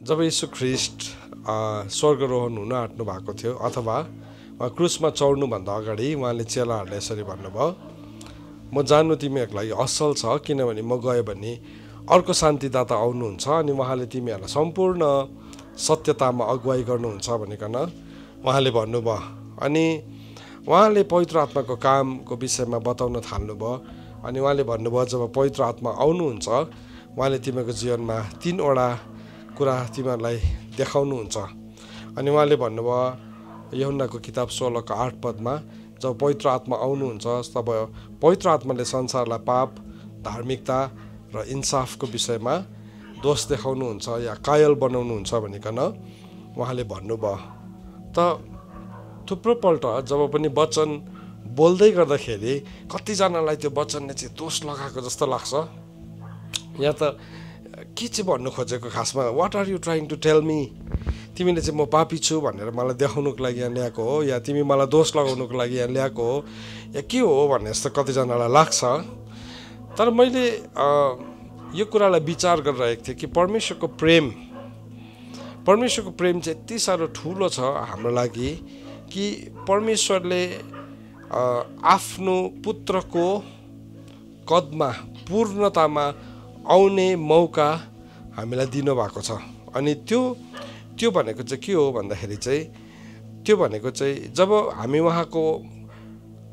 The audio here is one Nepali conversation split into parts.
जब यीशु ख्रिस्ट स्वर्गरोहण हुन आँट्नु भएको थियो अथवा उहाँ क्रुसमा चढ्नुभन्दा अगाडि उहाँले चेलाहरूलाई यसरी भन्नुभयो म जान्नु तिमीहरूलाई असल छ किनभने म गएँ भने अर्को शान्तिदाता आउनुहुन्छ अनि उहाँले तिमीहरूलाई सम्पूर्ण सत्यतामा अगुवाई गर्नुहुन्छ भनिकन उहाँले भन्नुभयो। अनि उहाँले पवित्र आत्माको कामको विषयमा बताउन थाल्नुभयो। अनि उहाँले भन्नुभयो जब पवित्र आत्मा आउनुहुन्छ उहाँले तिमीहरूको जीवनमा तिनवटा कुरा तिमीहरूलाई देखाउनुहुन्छ। अनि उहाँले भन्नुभयो यहुन्नाको किताब सोह्रको आठ पदमा जब पवित्र आत्मा आउनुहुन्छ तब पवित्र आत्माले संसारलाई पाप धार्मिकता र इन्साफको विषयमा दोष देखाउनुहुन्छ या कायल बनाउनुहुन्छ भनिकन उहाँले भन्नुभयो। त थुप्रोपल्ट जब पनि वचन बोल्दै गर्दाखेरि कतिजनालाई त्यो वचनले चाहिँ दोष लगाएको जस्तो लाग्छ। या त के चाहिँ भन्नु खोजेको खासमा? What are you trying to tell me तिमीले चाहिँ म पापी छु भनेर मलाई देखाउनुको लागि यहाँ ल्याएको हो या तिमी मलाई दोष लगाउनुको लागि यहाँ ल्याएको हो? या के हो भन्ने जस्तो कतिजनालाई लाग्छ। तर मैले यो कुरालाई विचार गरिरहेको थिएँ कि परमेश्वरको प्रेम परमेश्वरको प्रेम चाहिँ यति साह्रो ठुलो छ हाम्रो लागि कि परमेश्वरले आफ्नो पुत्रको कदमा पूर्णतामा आउने मौका हामीलाई दिनुभएको छ। अनि त्यो त्यो भनेको चाहिँ के हो भन्दाखेरि चाहिँ त्यो भनेको चाहिँ जब हामी उहाँको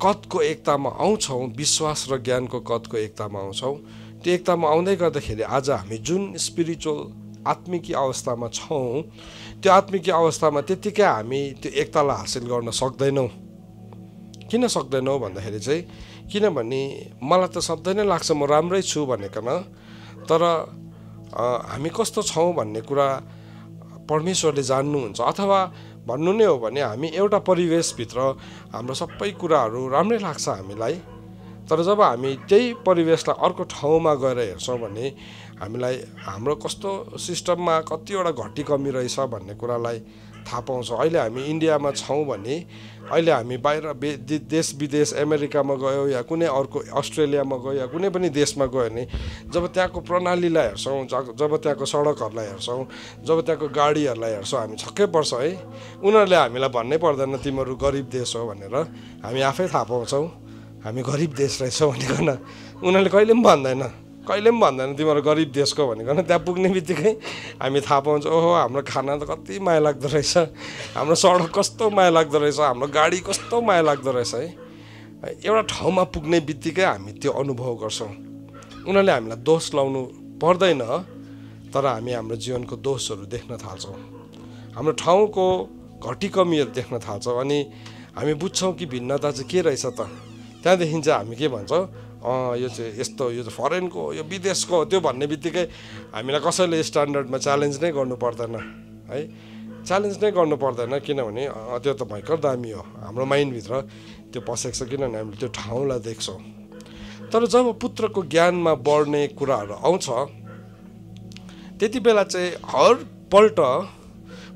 कदको एकतामा आउँछौँ विश्वास र ज्ञानको कदको एकतामा आउँछौँ त्यो एकतामा आउँदै गर्दाखेरि आज हामी जुन स्पिरिचुअल आत्मिकी अवस्थामा छौँ त्यो आत्मिकी अवस्थामा त्यत्तिकै हामी त्यो एकतालाई हासिल गर्न सक्दैनौँ। किन सक्दैनौँ भन्दाखेरि चाहिँ किनभने मलाई त सधैँ नै लाग्छ म राम्रै छु भनेकन तर हामी कस्तो छौँ भन्ने कुरा परमेश्वरले जान्नुहुन्छ अथवा भन्नु नै हो भने हामी एउटा परिवेशभित्र हाम्रो सबै कुराहरू राम्रै लाग्छ हामीलाई। तर जब हामी त्यही परिवेशलाई अर्को ठाउँमा गएर हेर्छौँ भने हामीलाई हाम्रो कस्तो सिस्टममा कतिवटा घटी कमी रहेछ भन्ने कुरालाई थाहा पाउँछौँ अहिले हामी इन्डियामा छौँ भने अहिले हामी बाहिर देश विदेश अमेरिकामा गयो या कुनै अर्को अस्ट्रेलियामा गयो या कुनै पनि देशमा गयो भने जब त्यहाँको प्रणालीलाई हेर्छौँ जब त्यहाँको सडकहरूलाई हेर्छौँ जब त्यहाँको गाडीहरूलाई हेर्छौँ हामी छक्कै पर्छ है। उनीहरूले हामीलाई भन्नै पर्दैन तिमीहरू गरिब देश हो भनेर हामी आफै थाहा पाउँछौँ। हामी गरिब देश रहेछौँ भनिकन उनीहरूले कहिले पनि भन्दैन। कहिले पनि भन्दैन तिमीहरू गरिब देशको भनिकन त्यहाँ पुग्ने बित्तिकै हामी थाहा पाउँछौँ ओहो हाम्रो खाना त कति माया लाग्दो रहेछ। हाम्रो सडक कस्तो माया लाग्दो रहेछ। हाम्रो गाडी कस्तो माया लाग्दो रहेछ है? एउटा ठाउँमा पुग्ने बित्तिकै हामी त्यो अनुभव गर्छौँ। उनीहरूले हामीलाई दोष लाउनु पर्दैन तर हामी हाम्रो जीवनको दोषहरू देख्न थाल्छौँ। हाम्रो ठाउँको घटी कमीहरू देख्न थाल्छौँ। अनि हामी बुझ्छौँ कि भिन्नता चाहिँ के रहेछ त? त्यहाँदेखि चाहिँ हामी के भन्छौँ? यो चाहिँ यस्तो यो चाहिँ फरेनको यो विदेशको त्यो भन्ने बित्तिकै हामीलाई कसैले स्ट्यान्डर्डमा च्यालेन्ज नै गर्नु पर्दैन है? च्यालेन्ज नै गर्नु पर्दैन किनभने त्यो त भयङ्कर दामी हो हाम्रो माइन्डभित्र त्यो पसेको छ किनभने हामीले त्यो ठाउँलाई देख्छौँ। तर जब पुत्रको ज्ञानमा बढ्ने कुराहरू आउँछ त्यति बेला चाहिँ हरपल्ट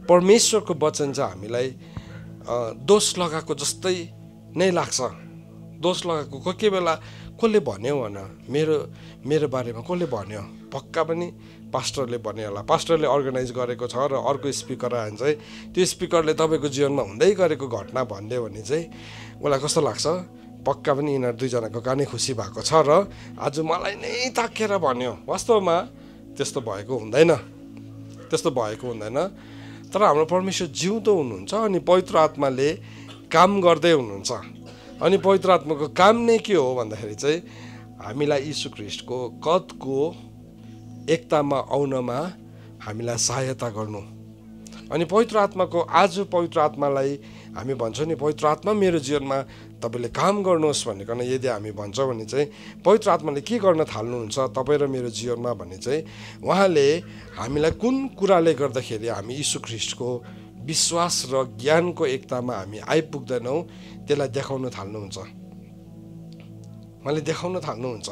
परमेश्वरको वचन चाहिँ हामीलाई दोष लगाएको जस्तै नै लाग्छ। दोष लगाएको कोही कोही बेला कसले भन्यो भन? मेरो मेरो बारेमा कसले भन्यो? पक्का पनि पास्टरले भन्यो होला। पास्टरले अर्गनाइज गरेको छ र अर्को स्पिकर आयो भने चाहिँ त्यो स्पिकरले तपाईँको जीवनमा हुँदै गरेको घटना भनिदियो भने चाहिँ उसलाई कस्तो लाग्छ? पक्का पनि यिनीहरू दुईजनाको कानै खुसी भएको छ र आज मलाई नै ताकेर भन्यो। वास्तवमा त्यस्तो भएको हुँदैन। त्यस्तो भएको हुँदैन। तर हाम्रो परमेश्वर जिउँदो हुनुहुन्छ अनि पवित्र आत्माले काम गर्दै हुनुहुन्छ। अनि पवित्र आत्माको काम नै के हो भन्दाखेरि चाहिँ हामीलाई यीशु ख्रिस्टको कदको एकतामा आउनमा हामीलाई सहायता गर्नु। अनि पवित्र आत्माको आज पवित्र आत्मालाई हामी भन्छौँ नि पवित्र आत्मा मेरो जीवनमा तपाईँले काम गर्नुहोस् भनिकन यदि हामी भन्छौँ भने चाहिँ पवित्र आत्माले के गर्न थाल्नुहुन्छ तपाईँ र मेरो जीवनमा भने चाहिँ उहाँले हामीलाई कुन कुराले गर्दाखेरि हामी यीशु ख्रिस्टको विश्वास र ज्ञानको एकतामा हामी आइपुग्दैनौँ त्यसलाई देखाउन थाल्नुहुन्छ। उहाँले देखाउन थाल्नुहुन्छ।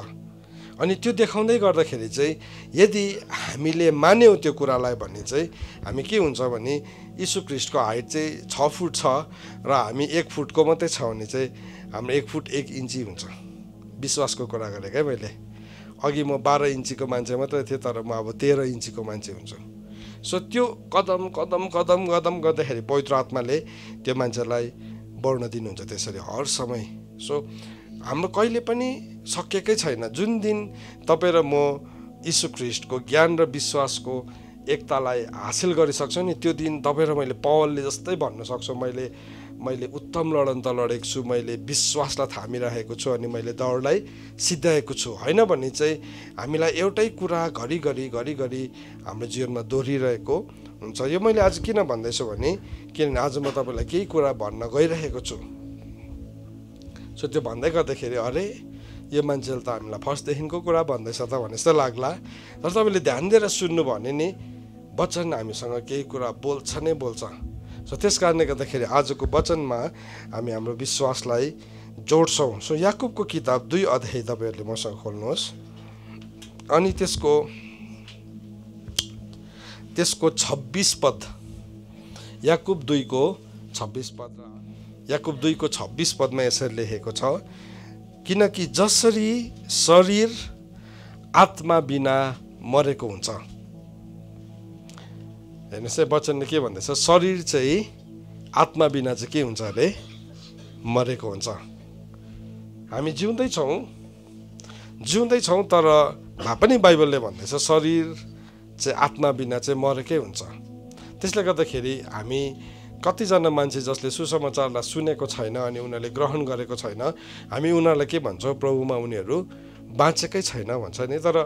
अनि त्यो देखाउँदै गर्दाखेरि चाहिँ यदि हामीले मान्यौँ त्यो कुरालाई भने चाहिँ हामी के हुन्छ भने यीशु ख्रिस्टको हाइट चाहिँ छ फुट छ र हामी एक फुटको मात्रै छ भने चाहिँ हाम्रो एक फुट एक इन्ची हुन्छ। विश्वासको कुरा गरेको है मैले। अघि म बाह्र इन्चीको मान्छे मात्रै थिएँ तर म अब तेह्र इन्चीको मान्छे हुन्छु। सो त्यो कदम कदम कदम कदम गर्दाखेरि पवित्र आत्माले त्यो मान्छेलाई बढ्न दिनुहुन्छ त्यसरी हर समय। सो हाम्रो कहिले पनि सकिएकै छैन। जुन दिन तपाईँ र म यीशु ख्रिस्टको ज्ञान र विश्वासको एकतालाई हासिल गरिसक्छौँ नि त्यो दिन तपाईँ र मैले पवलले जस्तै भन्न सक्छौँ। मैले मैले उत्तम लडन त लडेको छु मैले विश्वासलाई थामिरहेको छु अनि मैले दौडलाई सिद्धाएको छु। होइन भने चाहिँ हामीलाई एउटै कुरा घरिघरि घरिघरि हाम्रो जीवनमा दोहोरिरहेको हुन्छ। यो मैले आज किन भन्दैछु भने किनभने आज म तपाईँलाई केही कुरा भन्न गइरहेको छु। सो त्यो भन्दै गर्दाखेरि अरे यो मान्छेले त हामीलाई फर्स्टदेखिको कुरा भन्दैछ त भने जस्तो लाग्ला। तर तपाईँले ध्यान दिएर सुन्नु भने नि वचन हामीसँग केही कुरा बोल्छ नै बोल्छ। सो त्यस कारणले गर्दाखेरि आजको वचनमा हामी हाम्रो विश्वासलाई जोड्छौँ। सो याकुबको किताब दुई अध्याय तपाईँहरूले मसँग खोल्नुहोस्। अनि त्यसको त्यसको छब्बिस पद। याकुब दुईको छब्बिस पद याकुब दुईको छब्बिस पदमा यसरी लेखेको छ किनकि जसरी शरीर आत्मा बिना मरेको हुन्छ। हेर्नुहोस् है वचनले के भन्दैछ? शरीर चाहिँ आत्मा बिना चाहिँ के हुन्छ अरे? मरेको हुन्छ। हामी जिउँदैछौँ जिउँदैछौँ तर भए पनि बाइबलले भन्दैछ शरीर चाहिँ आत्मा बिना चाहिँ मरेकै हुन्छ। त्यसले गर्दाखेरि हामी कतिजना मान्छे जसले सुसमाचारलाई सुनेको छैन अनि उनीहरूले ग्रहण गरेको छैन हामी उनीहरूलाई के भन्छौँ? प्रभुमा उनीहरू बाँचेकै छैन भन्छ। नि तर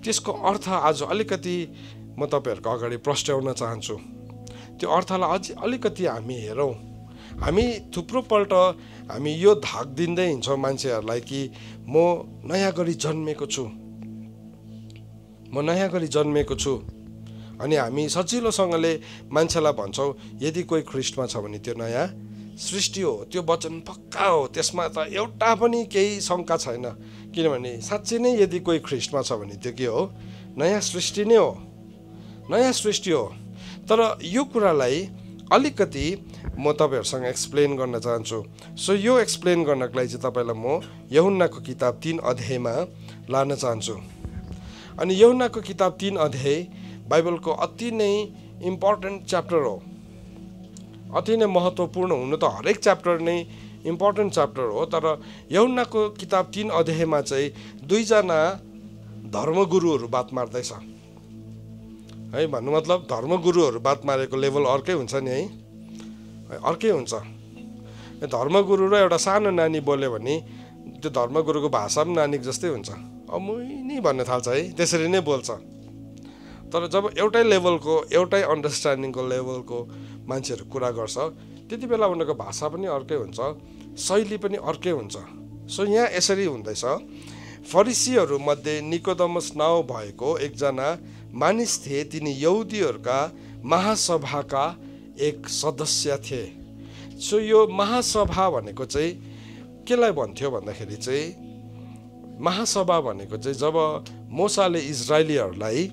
त्यसको अर्थ आज अलिकति म तपाईँहरूको अगाडि प्रस्ट्याउन चाहन्छु। त्यो अर्थलाई अझ अलिकति हामी हेरौँ। हामी थुप्रोपल्ट हामी यो धाक दिँदै हिँड्छौँ मान्छेहरूलाई कि म नयाँ गरी जन्मेको छु। म नयाँ गरी जन्मेको छु। अनि हामी सजिलोसँगले मान्छेलाई भन्छौँ यदि कोही ख्रिस्टमा छ भने त्यो नयाँ सृष्टि हो त्यो वचन पक्का हो। त्यसमा त एउटा पनि केही शङ्का छैन। किनभने साँच्चै नै यदि कोही ख्रिस्टमा छ भने त्यो के हो? नयाँ सृष्टि नै हो। नयाँ सृष्टि हो। तर यो कुरालाई अलिकति म तपाईँहरूसँग एक्सप्लेन गर्न चाहन्छु। सो यो एक्सप्लेन गर्नको लागि चाहिँ तपाईँलाई म यहुन्नाको किताब तिन अध्यायमा लान चाहन्छु। अनि यहुनाको किताब तिन अध्याय बाइबलको अति नै इम्पोर्टेन्ट च्याप्टर हो। अति नै महत्त्वपूर्ण हुनु त हरेक च्याप्टर नै इम्पोर्टेन्ट च्याप्टर हो तर यहुनाको किताब तिन अध्यायमा चाहिँ दुईजना धर्मगुरुहरू बात मार्दैछ। है भन्नु मतलब धर्मगुरुहरू बात मारेको लेभल अर्कै हुन्छ नि है। अर्कै हुन्छ। धर्मगुरु र एउटा सानो नानी बोल्यो भने त्यो धर्मगुरुको भाषा पनि नानीको जस्तै हुन्छ। अमुइनी भन्ने थाल्छ है त्यसरी नै बोल्छ। तर जब एउटै लेभलको एउटै अन्डरस्ट्यान्डिङको लेभलको मान्छेहरू कुरा गर्छ त्यति बेला उनीहरूको भाषा पनि अर्कै हुन्छ शैली पनि अर्कै हुन्छ। सो यहाँ यसरी हुँदैछ। फरिसीहरूमध्ये निकोदमस नाउँ भएको एकजना मानिस थिए। तिनी यहुदीहरूका महासभाका एक सदस्य थिए। सो यो महासभा भनेको चाहिँ केलाई भन्थ्यो भन्दाखेरि चाहिँ महासभा भनेको चाहिँ जब मोसाले इजरायलीहरूलाई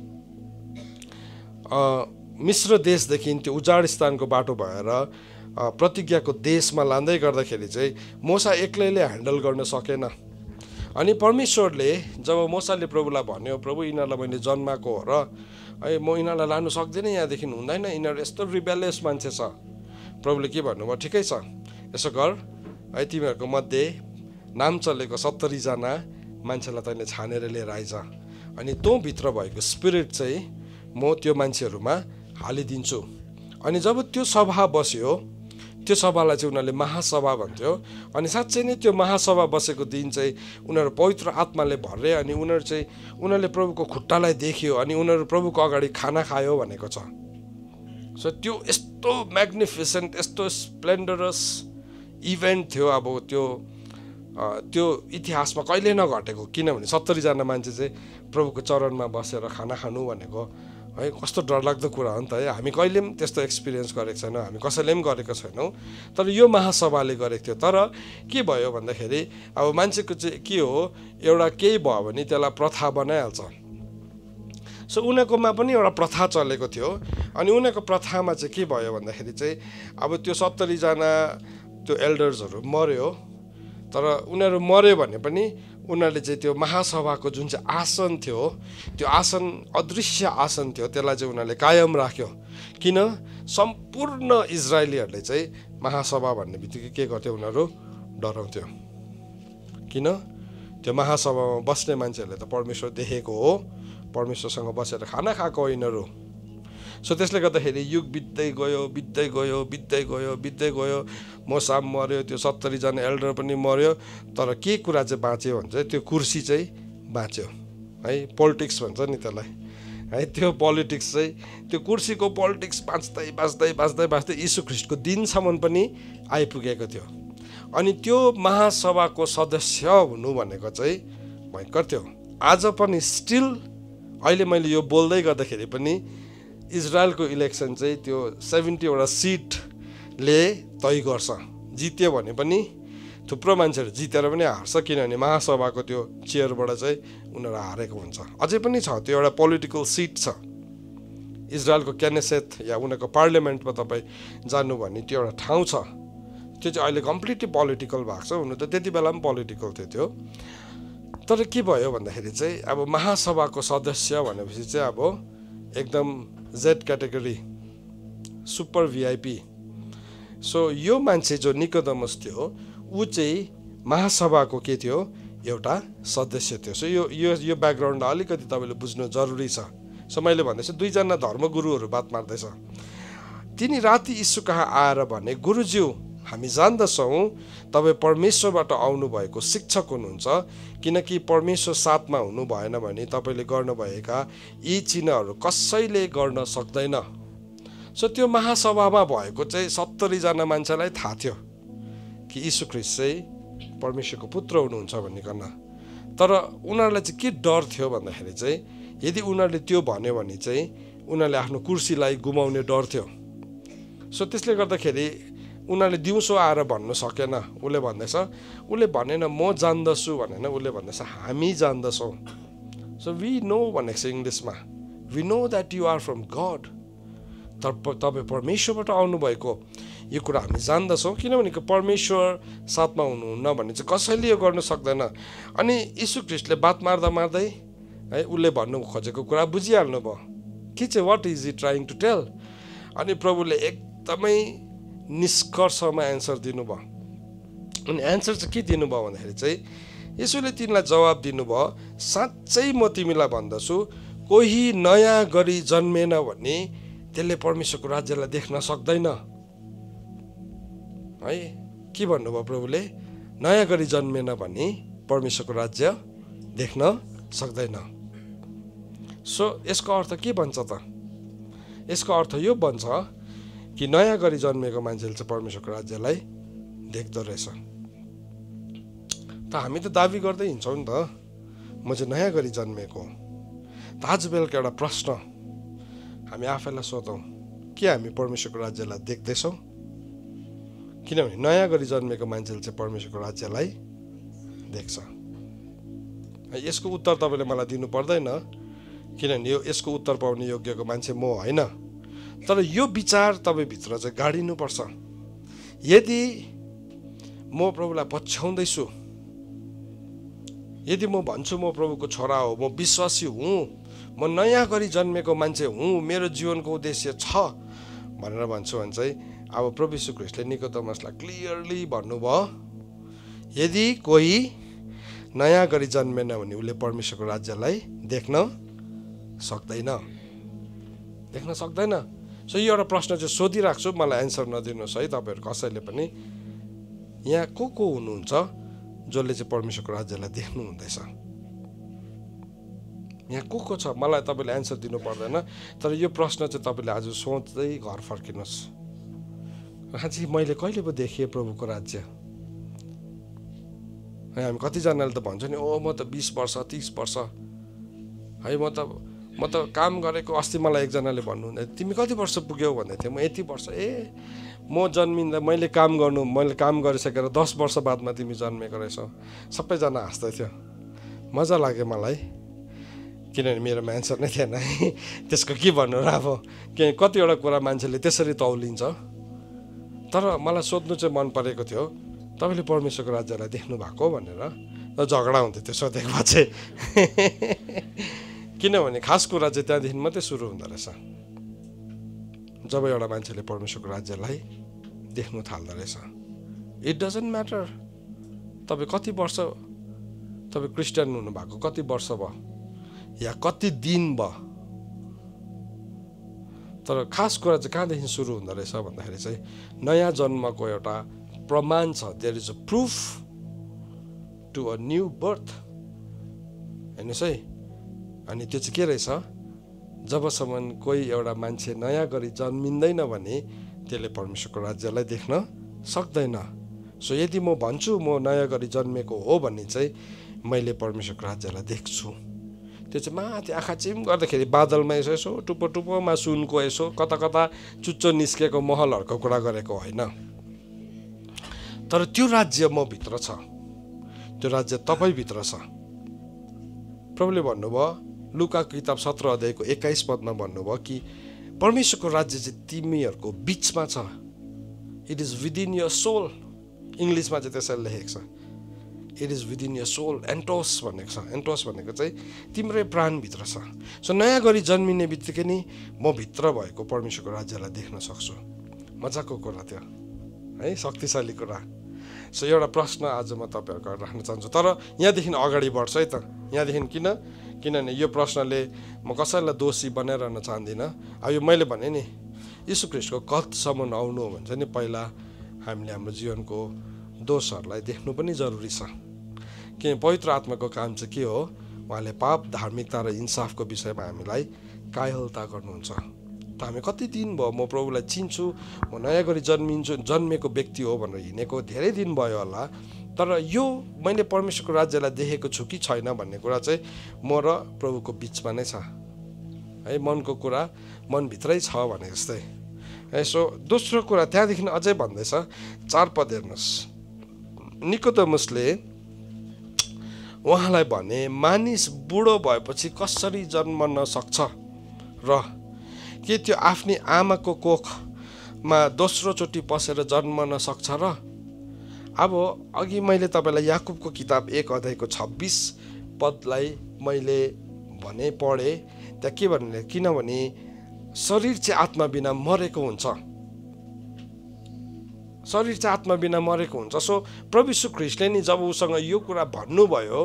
मिश्र देशदेखि त्यो उजाड स्थानको बाटो भएर प्रतिज्ञाको देशमा लाँदै गर्दाखेरि चाहिँ मोसा एक्लैले ह्यान्डल गर्न सकेन। अनि परमेश्वरले जब मोसाले प्रभुलाई भन्यो प्रभु यिनीहरूलाई मैले जन्माएको हो र है म यिनीहरूलाई लानु सक्दिनँ यहाँदेखि हुँदैन। यिनीहरू यस्तो रिबेलियस मान्छे छ। प्रभुले के भन्नुभयो? ठिकै छ। यसो गर। है तिमीहरूको मध्ये नाम चलेको सत्तरीजना मान्छेलाई तैँले छानेर लिएर आइज। अनि तँभित्र भएको स्पिरिट चाहिँ म त्यो मान्छेहरूमा हालिदिन्छु। अनि जब त्यो सभा बस्यो त्यो सभालाई चाहिँ उनीहरूले महासभा भन्थ्यो। अनि साँच्चै नै त्यो महासभा बसेको दिन चाहिँ उनीहरू पवित्र आत्माले भरे अनि उनीहरू चाहिँ उनीहरूले प्रभुको खुट्टालाई देख्यो अनि उनीहरू प्रभुको अगाडि खाना खायो भनेको छ। सो त्यो यस्तो म्याग्निफिसेन्ट यस्तो स्प्लेन्डरस इभेन्ट थियो अब त्यो त्यो इतिहासमा कहिले नघटेको। किनभने सत्तरीजना मान्छे चाहिँ प्रभुको चरणमा बसेर खाना खानु भनेको है कस्तो डरलाग्दो कुरा हो नि त है। हामी कहिले पनि त्यस्तो एक्सपिरियन्स गरेको छैनौँ हामी कसैले पनि गरेको छैनौँ तर यो महासभाले गरेको थियो। तर के भयो भन्दाखेरि अब मान्छेको चाहिँ के हो एउटा केही भयो भने त्यसलाई प्रथा बनाइहाल्छ। सो उनीहरूकोमा पनि एउटा प्रथा चलेको थियो। अनि उनीहरूको प्रथामा चाहिँ के भयो भन्दाखेरि चाहिँ अब त्यो सत्तरीजना त्यो एल्डर्सहरू मऱ्यो तर उनीहरू मऱ्यो भने पनि उनीहरूले चाहिँ त्यो महासभाको जुन चाहिँ आसन थियो त्यो आसन अदृश्य आसन थियो त्यसलाई चाहिँ उनीहरूले कायम राख्यो। किन? सम्पूर्ण इजरायलीहरूले चाहिँ महासभा भन्ने बित्तिकै के गर्थ्यो उनीहरू? डराउँथ्यो। किन? त्यो महासभामा बस्ने मान्छेहरूले त परमेश्वर देखेको हो। परमेश्वरसँग बसेर खाना खाएको यिनीहरू। सो त्यसले गर्दाखेरि युग बित्दै गयो बित्दै गयो बित्दै गयो बित्दै गयो। मोसाम मऱ्यो त्यो सत्तरीजना एल्डर पनि मऱ्यो तर के कुरा चाहिँ बाँच्यो भने चाहिँ त्यो कुर्सी चाहिँ बाँच्यो। है पोलिटिक्स भन्छ नि त्यसलाई। है त्यो पोलिटिक्स चाहिँ त्यो कुर्सीको पोलिटिक्स बाँच्दै बाँच्दै बाँच्दै बाँच्दै ख्रिस्टको दिनसम्म पनि आइपुगेको थियो। अनि त्यो महासभाको सदस्य हुनु भनेको चाहिँ भयङ्कर थियो। आज पनि स्टिल अहिले मैले यो बोल्दै गर्दाखेरि पनि इजरायलको इलेक्सन चाहिँ त्यो सेभेन्टीवटा सिटले तय गर्छ। जित्यो भने पनि थुप्रो मान्छेहरू जितेर पनि हार्छ किनभने महासभाको त्यो चेयरबाट चाहिँ उनीहरू हारेको हुन्छ। अझै पनि छ त्यो एउटा पोलिटिकल सिट छ। इजरायलको क्यानेसेथ या उनीहरूको पार्लियामेन्टमा तपाईँ जानु भने त्यो एउटा ठाउँ छ। त्यो चाहिँ अहिले कम्प्लिटली पोलिटिकल भएको छ हुनु त त्यति बेला पनि पोलिटिकल थियो त्यो। तर के भयो भन्दाखेरि चाहिँ अब महासभाको सदस्य भनेपछि चाहिँ अब एकदम Z category super VIP so यो मान्छे जो निकोदमस थियो ऊ चाहिँ महासभाको के थियो? एउटा सदस्य थियो। सो यो यो यो ब्याकग्राउन्डलाई अलिकति तपाईँले बुझ्नु जरुरी छ। सो मैले भन्दैछु दुईजना धर्मगुरुहरू बात मार्दैछ। तिनी राति यीशु कहाँ आएर भने गुरुज्यू हामी जान्दछौँ। तपाईँ परमेश्वरबाट आउनुभएको शिक्षक हुनुहुन्छ। किनकि परमेश्वर साथमा हुनु भएन भने तपाईँले गर्नुभएका यी चिन्हहरू कसैले गर्न सक्दैन। सो त्यो महासभामा भएको चाहिँ सत्तरीजना मान्छेलाई थाहा थियो कि यीशु ख्रिस्ट चाहिँ परमेश्वरको पुत्र हुनुहुन्छ भनिकन तर उनीहरूलाई चाहिँ के डर थियो भन्दाखेरि चाहिँ यदि उनीहरूले त्यो भन्यो भने चाहिँ उनीहरूले आफ्नो कुर्सीलाई गुमाउने डर थियो। सो त्यसले गर्दाखेरि उनीहरूले दिउँसो आएर भन्नु सकेन। उसले भन्दैछ उसले भनेन म जान्दछु भनेन। उसले भन्दैछ हामी जान्दछौँ। सो वी नो भनेको छ इङ्ग्लिसमा we know that you are from God तर तपाईँ परमेश्वरबाट आउनुभएको यो कुरा हामी जान्दछौँ। किनभने परमेश्वर साथमा हुनुहुन्न भने चाहिँ कसैले यो गर्नु सक्दैन। अनि यीशु ख्रिस्टले बात मार्दा मार्दै है उसले भन्नु खोजेको कुरा बुझिहाल्नु भयो के चाहिँ what is he trying to tell अनि प्रभुले एकदमै निष्कर्षमा एन्सर दिनुभयो। अनि एन्सर चाहिँ के दिनुभयो भन्दाखेरि चाहिँ यसोले तिमीलाई जवाब दिनुभयो साँच्चै म तिमीलाई भन्दछु कोही नयाँ गरी जन्मेन भने त्यसले परमेश्वरको राज्यलाई देख्न सक्दैन। है? के भन्नुभयो प्रभुले? नयाँ गरी जन्मेन भने परमेश्वरको राज्य देख्न सक्दैन। सो यसको अर्थ के भन्छ त? यसको अर्थ यो भन्छ कि नयाँ गरी जन्मेको मान्छेले चाहिँ परमेश्वरको राज्यलाई देख्दो रहेछ। त हामी त दाबी गर्दै हिँड्छौँ नि त। म चाहिँ नयाँ गरी जन्मेको त आज बेलुका एउटा प्रश्न हामी आफैलाई सोधौँ के हामी परमेश्वरको राज्यलाई देख्दैछौँ? किनभने नयाँ गरी जन्मेको मान्छेले चाहिँ परमेश्वरको राज्यलाई देख्छ। यसको उत्तर तपाईँले मलाई दिनु पर्दैन किनभने यो यसको उत्तर पाउने योग्यको मान्छे म होइन। तर यो विचार तपाईँभित्र चाहिँ गाडिनुपर्छ। यदि म प्रभुलाई पछ्याउँदैछु यदि म भन्छु म प्रभुको छोरा हो म विश्वासी हुँ म नयाँ गरी जन्मेको मान्छे हुँ मेरो जीवनको उद्देश्य छ भनेर भन्छु भने चाहिँ अब प्रभु क्रिस्टले निकोतमसलाई क्लियरली भन्नुभयो यदि कोही नयाँ गरी जन्मेन भने उसले परमेश्वरको राज्यलाई देख्न सक्दैन। देख्न सक्दैन? सो यो एउटा प्रश्न चाहिँ सोधिराख्छु। मलाई एन्सर नदिनुहोस् है तपाईँहरू कसैले पनि। यहाँ को को हुनुहुन्छ जसले चाहिँ परमेश्वरको राज्यलाई देख्नु हुँदैछ यहाँ को को छ? मलाई तपाईँले एन्सर दिनु पर्दैन तर यो प्रश्न चाहिँ तपाईँले आज सोच्दै घर फर्किनुहोस्। अझै मैले कहिले पो देखेँ प्रभुको राज्य। है हामी कतिजनाले त भन्छ नि ओ म त बिस वर्ष तिस वर्ष। है म त म त काम गरेको अस्ति मलाई एकजनाले भन्नुहुँदै तिमी कति वर्ष पुग्यौ? भन्दै थियो। म यति वर्ष ए म जन्मिँदा मैले काम गर्नु मैले काम गरिसकेर दस वर्ष बादमा तिमी जन्मेको रहेछौ। सबैजना हाँस्दै थियो। मजा लाग्यो मलाई। किनभने मेरोमा एन्सर नै थिएन। है त्यसको के भन्नु र अब? के कतिवटा कुरा मान्छेले त्यसरी तौलिन्छ। तर मलाई सोध्नु चाहिँ मन परेको थियो तपाईँले परमेश्वरको राज्यलाई देख्नु भएको भनेर। र झगडा हुन्थ्यो त्यो सोधेको चाहिँ। किनभने खास कुरा चाहिँ त्यहाँदेखि मात्रै सुरु हुँदो रहेछ। जब एउटा मान्छेले परमेश्वरको राज्यलाई देख्नु थाल्दो रहेछ। इट डजन्ट म्याटर तपाईँ कति वर्ष तपाईँ क्रिस्चियन हुनुभएको कति वर्ष भयो या कति दिन भयो तर खास कुरा चाहिँ कहाँदेखि सुरु हुँदो रहेछ भन्दाखेरि चाहिँ नयाँ जन्मको एउटा प्रमाण छ। There is a proof to a new birth हेर्नुहोस् है। अनि त्यो चाहिँ के रहेछ? जबसम्म कोही एउटा मान्छे नयाँ गरी जन्मिँदैन भने त्यसले परमेश्वरको राज्यलाई देख्न सक्दैन। सो यदि म भन्छु म नयाँ गरी जन्मेको हो भने चाहिँ मैले परमेश्वरको राज्यलाई देख्छु। त्यो चाहिँ माथि आँखा चिम गर्दाखेरि बादलमा यसो यसो टुप्पो टुप्पोमा सुनको यसो कता कता चुच्चो निस्केको महलहरूको कुरा गरेको होइन। तर त्यो राज्य म भित्र छ। त्यो राज्य तपाईँभित्र छ। प्रभुले भन्नुभयो लुका किताब सत्र अध्यायको एक्काइस पदमा भन्नुभयो कि परमेश्वरको राज्य चाहिँ तिमीहरूको बिचमा छ। It is within your soul इङ्ग्लिसमा चाहिँ त्यसरी लेखेको छ। It is within your soul एन्टोस भनेको छ। एन्टोस भनेको चाहिँ तिम्रै प्राणभित्र छ। सो नयाँ गरी जन्मिने बित्तिकै नै म भित्र भएको परमेश्वरको राज्यलाई देख्न सक्छु। मजाको कुरा त्यो। है शक्तिशाली कुरा। सो एउटा प्रश्न आज म तपाईँहरूको राख्न चाहन्छु। तर यहाँदेखि अगाडि बढ्छ है त। यहाँदेखि किन? किनभने यो प्रश्नले म कसैलाई दोषी बनाइरहन चाहदिनँ अब यो मैले भने नि यीशु ख्रिस्टको कतसम्म आउनु हो भने नि पहिला हामीले हाम्रो जीवनको दोषहरूलाई देख्नु पनि जरुरी छ। किन पवित्र आत्माको काम चाहिँ के हो? उहाँले पाप धार्मिकता र इन्साफको विषयमा हामीलाई कायलता गर्नुहुन्छ। त हामी कति दिन भयो म प्रभुलाई चिन्छु म नयाँ गरी जन्मिन्छु जन्मेको व्यक्ति हो भनेर हिँडेको धेरै दिन भयो होला। तर यो मैले परमेश्वरको राज्यलाई देखेको छु कि छैन भन्ने कुरा चाहिँ म र प्रभुको बिचमा नै छ। है मनको कुरा मनभित्रै छ भने जस्तै। यसो दोस्रो कुरा त्यहाँदेखि अझै भन्दैछ चार पद हेर्नुहोस्। निकोदमसले उहाँलाई भने मानिस बुढो भएपछि कसरी जन्मन सक्छ? र के त्यो आफ्नै आमाको कोखमा दोस्रोचोटि पसेर जन्मन सक्छ र अब अघि मैले तपाईँलाई याकुबको किताब एक अध्यायको छब्बिस पदलाई मैले भने पढेँ त्यहाँ के भन्ने किनभने शरीर चाहिँ आत्मा बिना मरेको हुन्छ। शरीर चाहिँ आत्मा बिना मरेको हुन्छ। सो प्रभु ख्रिस्टले नि जब उसँग यो कुरा भन्नुभयो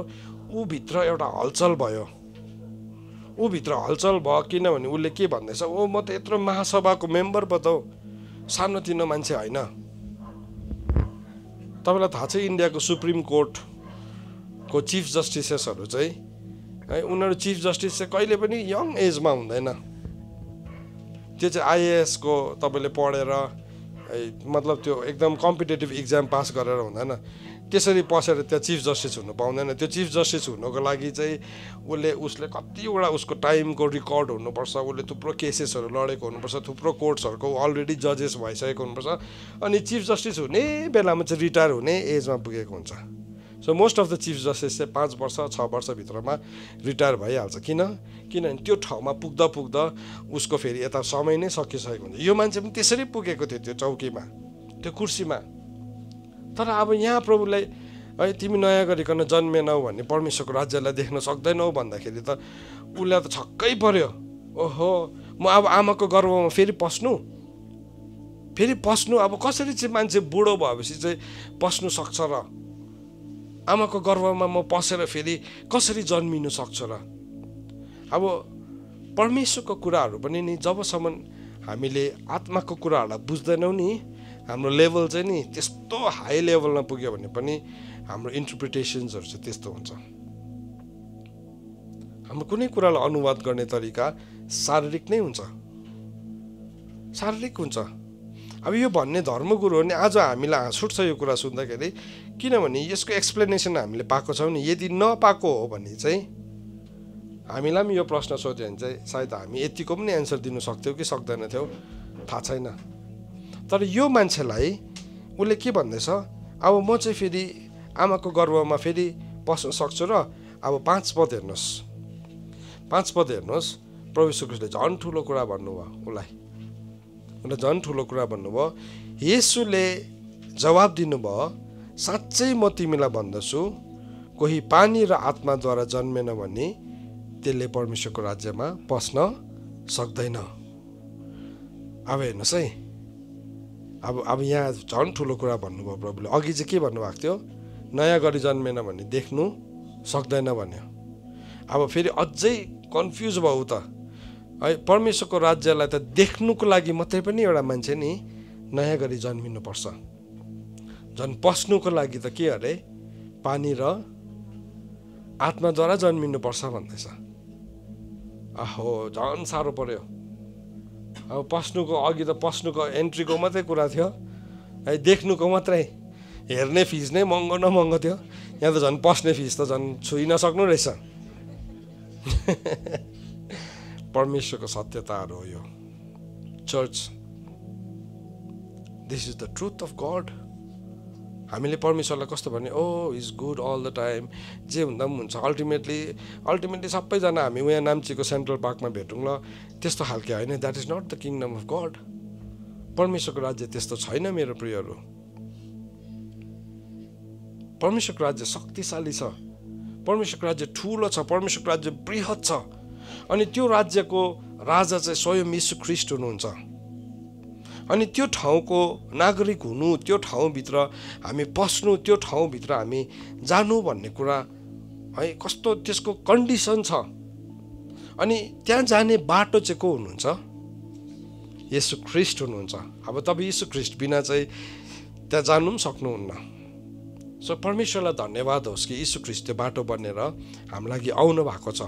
ऊभित्र एउटा हलचल भयो। ऊभित्र हलचल भयो किनभने उसले के भन्दैछ ओ म त यत्रो महासभाको मेम्बर पो त सानोतिनो मान्छे होइन। तपाईँलाई थाहा छ इन्डियाको सुप्रिम कोर्टको चिफ जस्टिसेसहरू चाहिँ है उनीहरू चिफ जस्टिस चाहिँ कहिले पनि यङ एजमा हुँदैन। त्यो चाहिँ आइएएसको तपाईँले पढेर मतलब त्यो एकदम कम्पिटेटिभ इक्जाम पास गरेर हुँदैन। त्यसरी पसेर त्यहाँ चिफ जस्टिस हुनु पाउँदैन। त्यो चिफ जस्टिस हुनुको लागि चाहिँ उसले उसले कतिवटा उसको टाइमको रेकर्ड हुनुपर्छ उसले थुप्रो केसेसहरू लडेको हुनुपर्छ थुप्रो कोर्ट्सहरूको अलरेडी जजेस भइसकेको हुनुपर्छ अनि चिफ जस्टिस हुने बेलामा चाहिँ रिटायर हुने एजमा पुगेको हुन्छ। So most of the chief justice चाहिँ पाँच वर्ष छ वर्षभित्रमा रिटायर भइहाल्छ। किन? किनभने त्यो ठाउँमा पुग्दा पुग्दा उसको फेरि यता समय नै सकिसकेको हुन्छ। यो मान्छे पनि त्यसरी पुगेको थियो त्यो चौकीमा त्यो कुर्सीमा। तर अब यहाँ प्रभुलाई है तिमी नयाँ गरिकन जन्मेनौ भन्ने परमेश्वरको राज्यलाई देख्न सक्दैनौ भन्दाखेरि त उसलाई त छक्कै पर्यो। ओहो म अब आमाको गर्वमा फेरि पस्नु? फेरि पस्नु? अब कसरी चाहिँ मान्छे बुढो भएपछि चाहिँ पस्नु सक्छ र? आमाको गर्वमा म पसेर फेरि कसरी जन्मिनु सक्छ र? अब परमेश्वरको कुराहरू पनि नि जबसम्म हामीले आत्माको कुराहरूलाई बुझ्दैनौँ नि हाम्रो लेभल चाहिँ नि त्यस्तो हाई लेभलमा पुग्यो भने पनि हाम्रो इन्टरप्रिटेसन्सहरू चाहिँ त्यस्तो हुन्छ। हाम्रो कुनै कुरालाई अनुवाद गर्ने तरिका शारीरिक नै हुन्छ। शारीरिक हुन्छ। अब यो भन्ने धर्मगुरु हो नि आज हामीलाई हाँस उठ्छ यो कुरा सुन्दाखेरि किनभने यसको एक्सप्लेनेसन हामीले पाएको छौँ नि यदि नपाएको हो भने चाहिँ हामीलाई पनि यो प्रश्न सोध्यो भने चाहिँ सायद हामी यतिको पनि एन्सर दिनु सक्थ्यौँ कि सक्दैनथ्यौँ। थाहा छैन। तर यो मान्छेलाई उसले के भन्दैछ? अब म चाहिँ फेरि आमाको गर्वमा फेरि पस्न सक्छु र अब पाँच पद हेर्नुहोस्। पाँच पद हेर्नुहोस्। प्रभु श्रीकृष्णले झन् ठुलो कुरा भन्नुभयो उसलाई। उसले झन् ठुलो कुरा भन्नुभयो। यसुले जवाब दिनुभयो साँच्चै म तिमीलाई भन्दछु कोही पानी र आत्माद्वारा जन्मेन भने त्यसले परमेश्वरको राज्यमा पस्न सक्दैन। अब हेर्नुहोस् है। अब अब यहाँ झन् ठुलो कुरा भन्नुभयो प्रभुले। अघि चाहिँ के भन्नुभएको थियो? नयाँ गरी जन्मेन भने देख्नु सक्दैन भन्यो। अब फेरि अझै कन्फ्युज भयो त। है परमेश्वरको राज्यलाई त देख्नुको लागि मात्रै पनि एउटा मान्छे नि नयाँ गरी जन्मिनुपर्छ। झन् पस्नुको लागि त के अरे? पानी र आत्माद्वारा जन्मिनुपर्छ भन्दैछ। आहो झन् साह्रो पर्यो। अब पस्नुको अघि त पस्नुको एन्ट्रीको मात्रै कुरा थियो। है देख्नुको मात्रै। हेर्ने फिस नै महँगो न महँगो थियो। यहाँ त झन् पस्ने फिस त झन् छुइ नसक्नु रहेछ। परमेश्वरको सत्यताहरू हो यो। Church this is the truth of God हामीले परमेश्वरलाई कस्तो भने ओ is good all the time जे हुँदा पनि हुन्छ। अल्टिमेटली अल्टिमेटली सबैजना हामी उहाँ नाम्चीको सेन्ट्रल पार्कमा भेटौँ ल। त्यस्तो खालके होइन। That is not the kingdom of God परमेश्वरको राज्य त्यस्तो छैन मेरो प्रियहरू। परमेश्वरको राज्य शक्तिशाली छ। परमेश्वरको राज्य ठुलो छ। परमेश्वरको राज्य बृहत छ। अनि त्यो राज्यको राजा चाहिँ स्वयं यीशु ख्रिस्ट हुनुहुन्छ। अनि त्यो ठाउँको नागरिक हुनु त्यो ठाउँभित्र हामी पस्नु त्यो ठाउँभित्र हामी जानु भन्ने कुरा है कस्तो त्यसको कन्डिसन छ। अनि त्यहाँ जाने बाटो चाहिँ को हुनुहुन्छ? यसु ख्रिस्ट हुनुहुन्छ। अब तपाईँ यीशु ख्रिस्ट बिना चाहिँ त्यहाँ जानु पनि सक्नुहुन्न। सो परमेश्वरलाई धन्यवाद होस् कि यीशु ख्रिस्ट त्यो बाटो बनेर हाम्रो लागि आउनु भएको छ।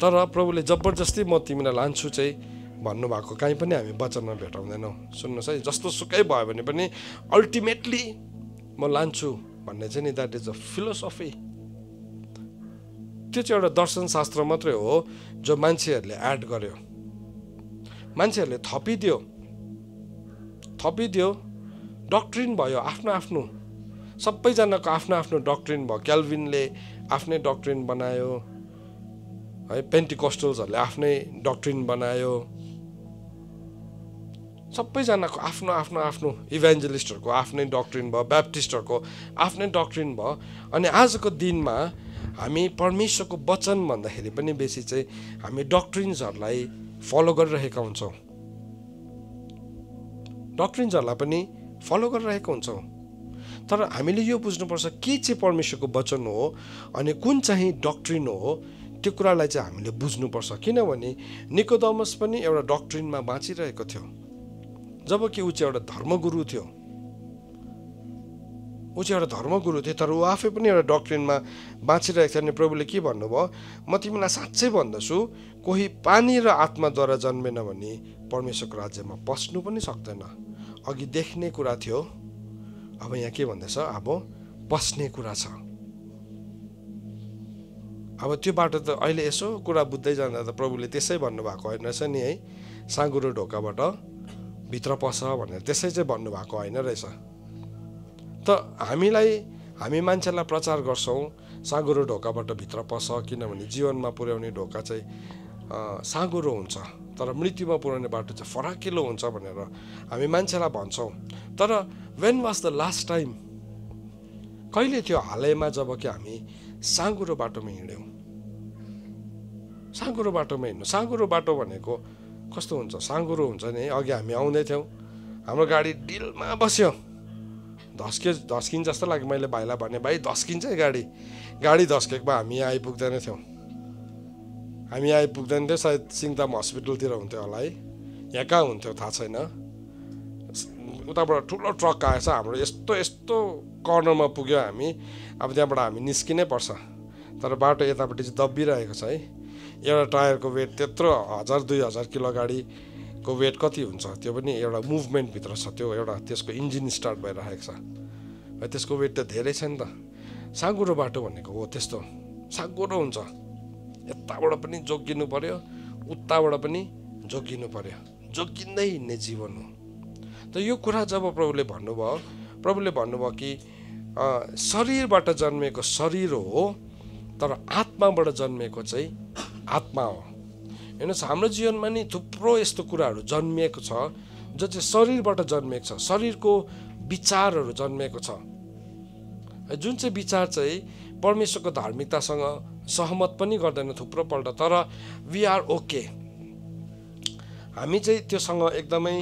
तर प्रभुले जबरजस्ती म तिमीलाई लान्छु चाहिँ भन्नुभएको काहीँ पनि हामी वचनमा भेटाउँदैनौँ। सुन्नुहोस् है जस्तो सुकै भयो भने पनि अल्टिमेटली म लान्छु भन्ने चाहिँ नि द्याट इज अ फिलोसफी त्यो चाहिँ एउटा दर्शनशास्त्र मात्रै हो जो मान्छेहरूले एड गर्यो। मान्छेहरूले थपिदियो। थपिदियो डक्ट्रिन भयो आफ्नो आफ्नो। सबैजनाको आफ्नो आफ्नो डक्ट्रिन भयो। क्याल्भिनले आफ्नै डक्ट्रिन बनायो है पेन्टिकस्टल्सहरूले आफ्नै डक्ट्रिन बनायो। सबैजनाको आफ्नो आफ्नो आफ्नो इभेन्जलिस्टहरूको आफ्नै डक्ट्रिन भयो ब्याप्टिस्टहरूको आफ्नै डक्ट्रिन भयो। अनि आजको दिनमा हामी परमेश्वरको वचन भन्दाखेरि पनि बेसी चाहिँ हामी डक्ट्रिन्सहरूलाई फलो गरिरहेका हुन्छौँ। डक्ट्रिन्सहरूलाई पनि फलो गरिरहेका हुन्छौँ। तर हामीले यो बुझ्नुपर्छ के चाहिँ परमेश्वरको वचन हो अनि कुन चाहिँ डक्ट्रिन हो त्यो कुरालाई चाहिँ हामीले बुझ्नुपर्छ। किनभने निकोदमस पनि एउटा डक्ट्रिनमा बाँचिरहेको थियो। जब कि ऊ चाहिँ एउटा धर्मगुरु थियो। ऊ चाहिँ एउटा धर्मगुरु थियो तर ऊ आफै पनि एउटा डक्ट्रिनमा बाँचिरहेको थियो अनि प्रभुले के भन्नुभयो? म तिमीलाई साँच्चै भन्दछु कोही पानी र आत्माद्वारा जन्मेन भने परमेश्वरको राज्यमा पस्नु पनि सक्दैन। अघि देख्ने कुरा थियो अब यहाँ के भन्दैछ? अब पस्ने कुरा छ। अब त्यो बाटो त अहिले यसो कुरा बुझ्दै जाँदा त प्रभुले त्यसै भन्नुभएको होइन रहेछ नि है साँगुरो ढोकाबाट। भित्र पस भनेर त्यसै चाहिँ भन्नुभएको होइन रहेछ। त हामीलाई हामी मान्छेलाई प्रचार गर्छौँ साँगुरो ढोकाबाट भित्र पस किनभने जीवनमा पुर्याउने ढोका चाहिँ साँगुरो हुन्छ तर मृत्युमा पुऱ्याउने बाटो चाहिँ फराकिलो हुन्छ भनेर हामी मान्छेलाई भन्छौँ। तर when was the last time कहिले थियो हालैमा जब कि हामी साँगुरो बाटोमा हिँड्यौँ? साँगुरो बाटोमा हिँड्नु साँगुरो बाटो भनेको कस्तो हुन्छ? साँगुरो हुन्छ नि। अघि हामी आउँदै थियौँ। हाम्रो गाडी डिलमा बस्यो। धस्के धस्किन्छ जस्तो लाग्यो मैले भाइलाई भने भाइ धस्किन्छ है गाडी। गाडी धस्केको भए हामी यहाँ आइपुग्दैन थियौँ। हामी आइपुग्दैन थियो। सायद सिङताम हस्पिटलतिर हुन्थ्यो होला है। यहाँ कहाँ हुन्थ्यो थाहा छैन। उताबाट ठुलो ट्रक आएछ। हाम्रो यस्तो यस्तो कर्नरमा पुग्यो हामी। अब त्यहाँबाट हामी निस्किनै पर्छ। तर बाटो यतापट्टि चाहिँ दब्बिरहेको छ है। एउटा टायरको वेट त्यत्रो हजार दुई हजार किलो गाडीको वेट कति हुन्छ? त्यो पनि एउटा मुभमेन्टभित्र छ। त्यो एउटा त्यसको इन्जिन स्टार्ट भइरहेको छ। त्यसको वेट त धेरै छ नि त। साँगुरो बाटो भनेको हो त्यस्तो। साँगुरो हुन्छ। यताबाट पनि जोगिनु पर्यो उताबाट पनि जोगिनु पर्यो। जोगिँदै हिँड्ने जीवन हो। त यो कुरा जब प्रभुले भन्नुभयो प्रभुले भन्नुभयो कि शरीरबाट जन्मेको शरीर हो तर आत्माबाट जन्मेको चाहिँ आत्मा हो। हेर्नुहोस् हाम्रो जीवनमा नि थुप्रो यस्तो कुराहरू जन्मिएको छ जो चाहिँ शरीरबाट जन्मेको छ शरीरको विचारहरू जन्मेको छ। जुन चाहिँ विचार चाहिँ परमेश्वरको धार्मिकतासँग सहमत पनि गर्दैन थुप्रोपल्ट तर वी आर ओके हामी चाहिँ त्योसँग एकदमै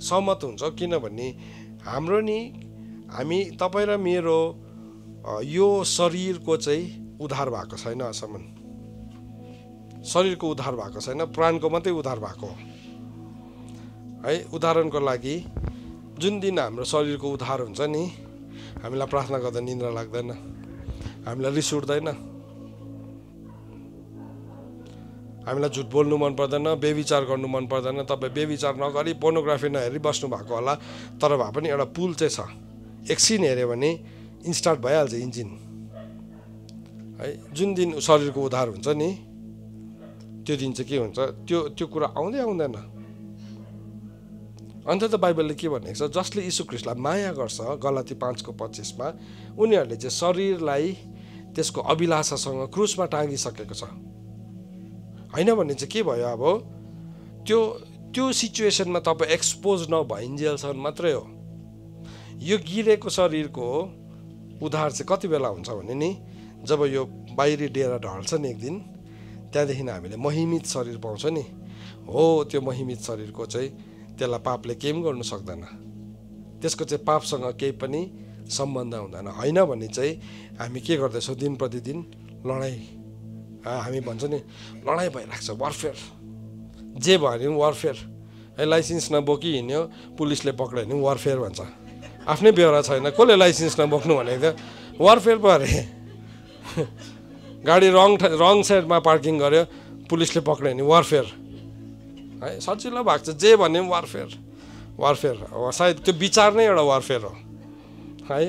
सहमत हुन्छ किनभने हाम्रो नि हामी तपाईँ र मेरो यो शरीरको चाहिँ उद्धार भएको छैन अहिलेसम्म शरीरको उद्धार भएको छैन प्राणको मात्रै उद्धार भएको हो। उदाहरणको लागि जुन दिन हाम्रो शरीरको उद्धार हुन्छ नि हामीलाई प्रार्थना गर्दा निन्द्रा लाग्दैन हामीलाई रिस उठ्दैन हामीलाई झुट बोल्नु मन पर्दैन बेविचार गर्नु मन पर्दैन तपाईँ बेविचार नगरी पोर्नोग्राफी नहेरी बस्नु भएको होला तर भए पनि एउटा पुल चाहिँ छ। एकछिन हेऱ्यो भने इन्स्टार्ट भइहाल्छ इन्जिन। है जुन दिन शरीरको उद्धार हुन्छ नि त्यो दिन चाहिँ के हुन्छ? त्यो त्यो कुरा आउँदै आउँदैन। अन्त त बाइबलले के भनेको छ? जसले यीशु ख्रिस्टलाई माया गर्छ गलती पाँचको पच्चिसमा उनीहरूले चाहिँ शरीरलाई त्यसको अभिलाषासँग क्रुसमा टाँगिसकेको छ। होइन भने चाहिँ के भयो अब? त्यो त्यो सिचुएसनमा तपाईँ एक्सपोज नभइन्जेलसम्म मात्रै हो। यो गिरेको शरीरको उधार चाहिँ कति बेला हुन्छ भने नि जब यो बाहिरी डेरा ढल्छ नि एक दिन त्यहाँदेखि हामीले महिमित शरीर पाउँछ नि। हो त्यो महिमित शरीरको चाहिँ त्यसलाई पापले केही पनि गर्नु सक्दैन। त्यसको चाहिँ पापसँग केही पनि सम्बन्ध हुँदैन। होइन भने चाहिँ हामी के गर्दैछौँ दिन प्रतिदिन लडाइँ। हामी भन्छ नि लडाइँ भइरहेको छ वारफेयर जे भयो भने पनि वारफेयर है लाइसेन्स नबोकी हिँड्यो पुलिसले पक्रियो भने वारफेयर भन्छ। आफ्नै बेहोरा छैन कसले लाइसेन्स नबोक्नु भनेको थियो? वारफेयर पो गाडी रङ रङ साइडमा पार्किङ गर्यो पुलिसले पक्रियो भने वारफेयर है सजिलो भएको छ जे भने पनि वारफेयर वारफेयर सायद त्यो विचार नै एउटा वारफेयर हो। है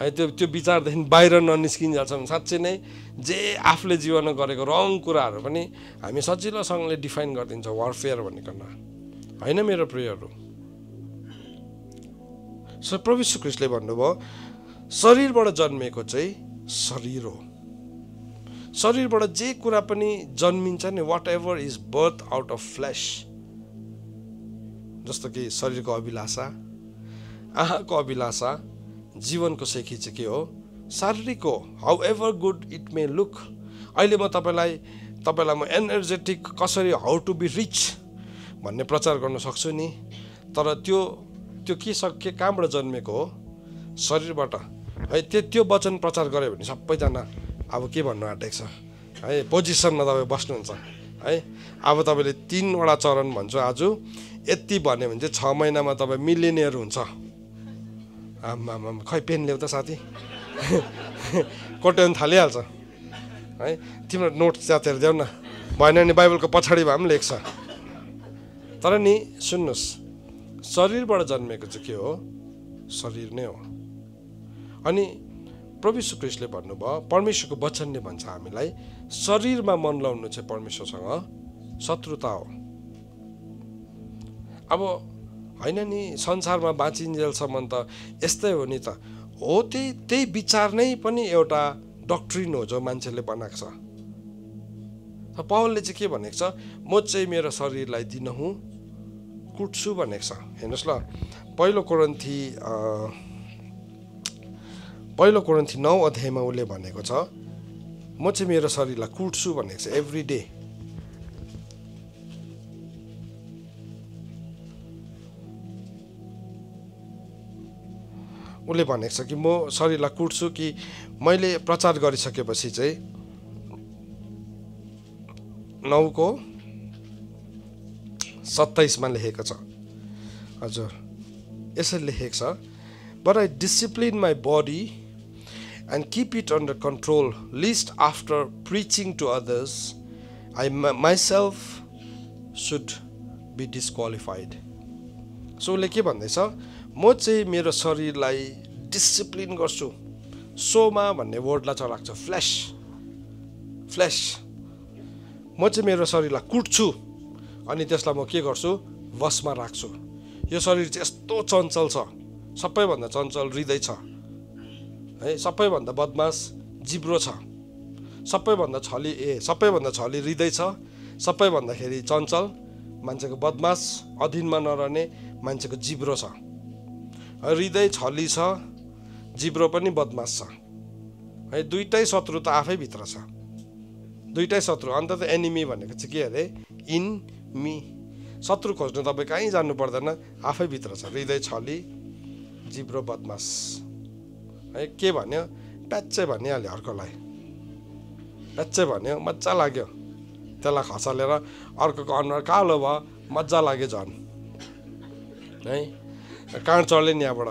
है त्यो त्यो विचारदेखि बाहिर ननिस्किन्जाल्छ भने साँच्चै नै जे आफूले जीवनमा गरेको रङ कुराहरू पनि हामी सजिलोसँगले डिफाइन गरिदिन्छ वारफेयर भनेकन होइन मेरो प्रियहरू? सो प्रभु क्रिस्टले भन्नुभयो शरीरबाट जन्मेको चाहिँ शरीर हो। शरीरबाट जे कुरा पनि जन्मिन्छ नि whatever is birth out of flesh जस्तो कि शरीरको अभिलाषा आँखाको अभिलाषा जीवनको सेखी चाहिँ के हो शारीरिक हो however good it may look अहिले म तपाईँलाई तपाईँलाई म एनर्जेटिक कसरी हाउ टु बी रिच भन्ने प्रचार गर्न सक्छु नि तर त्यो त्यो के सक कहाँबाट जन्मेको हो? शरीरबाट। है त्यो त्यो वचन प्रचार गऱ्यो भने सबैजना अब के भन्नु आँटेको छ? है पोजिसनमा तपाईँ बस्नुहुन्छ। है अब तपाईँले तिनवटा चरण भन्छु आज। यति भन्यो भने चाहिँ छ महिनामा तपाईँ मिलिनियर हुन्छ। आमामा खै पेन ल्याउ त साथी। कोट्याउनु थालिहाल्छ। है तिम्रो नोट च्यातेर देऊ न। भएन भने बाइबलको पछाडि भए पनि लेख्छ। तर नि सुन्नुहोस्। शरीरबाट जन्मेको चाहिँ के हो? शरीर नै हो। अनि प्रभु क्रिस्टले भन्नुभयो परमेश्वरको वचनले भन्छ हामीलाई। शरीरमा मन लाउनु चाहिँ परमेश्वरसँग शत्रुता हो। अब होइन नि संसारमा बाँचिन्जेलसम्म त यस्तै हो नि त। हो त्यही त्यही विचार नै पनि एउटा डक्ट्रिन हो जो मान्छेले बनाएको छ। पावलले चाहिँ के भनेको छ म चाहिँ मेरो शरीरलाई दिनहुँ कुट्छु भनेको छ। हेर्नुहोस् ल पहिलो कोरन्थी पहिलो कोरन्थी नौ अध्यायमा उसले भनेको छ म चाहिँ मेरो शरीरलाई कुट्छु भनेको छ एभ्री डे उसले भनेको छ कि म शरीरलाई कुट्छु कि मैले प्रचार गरिसकेपछि चाहिँ नौको सत्ताइसमा लेखेको छ। हजुर यसरी लेखेको छ but I discipline my body and keep it under control, lest after preaching to others, I myself should be disqualified. So उसले के भन्दैछ? म चाहिँ मेरो शरीरलाई डिसिप्लिन गर्छु। सोमा भन्ने वर्डलाई चलाएको छ फ्ल्यास फ्ल्यास म चाहिँ मेरो शरीरलाई कुट्छु अनि त्यसलाई म के गर्छु? वशमा राख्छु। यो शरीर चाहिँ यस्तो चञ्चल छ। सबैभन्दा चञ्चल हृदय छ। है सबैभन्दा बदमास जिब्रो छ। सबैभन्दा छली ए सबैभन्दा छली हृदय छ। सबैभन्दाखेरि चञ्चल मान्छेको बदमास अधीनमा नरहने मान्छेको जिब्रो छ। हृदय छली छ जिब्रो पनि बदमास छ। है दुइटै शत्रु त आफैभित्र छ। दुइटै शत्रु अन्त त एनिमी भनेको चाहिँ के अरे? In me. शत्रु खोज्नु तपाईँ कहीँ जानु पर्दैन आफैभित्र छ। हृदय छली जिब्रो बदमास। है के भन्यो? प्याच्चै भनिहाल्यो अर्कोलाई। प्याच्चै भन्यो मजा लाग्यो। त्यसलाई खसालेर अर्कोको अनुहार कालो भयो मजा लाग्यो झन्। है? काँड चढ्यो नि यहाँबाट।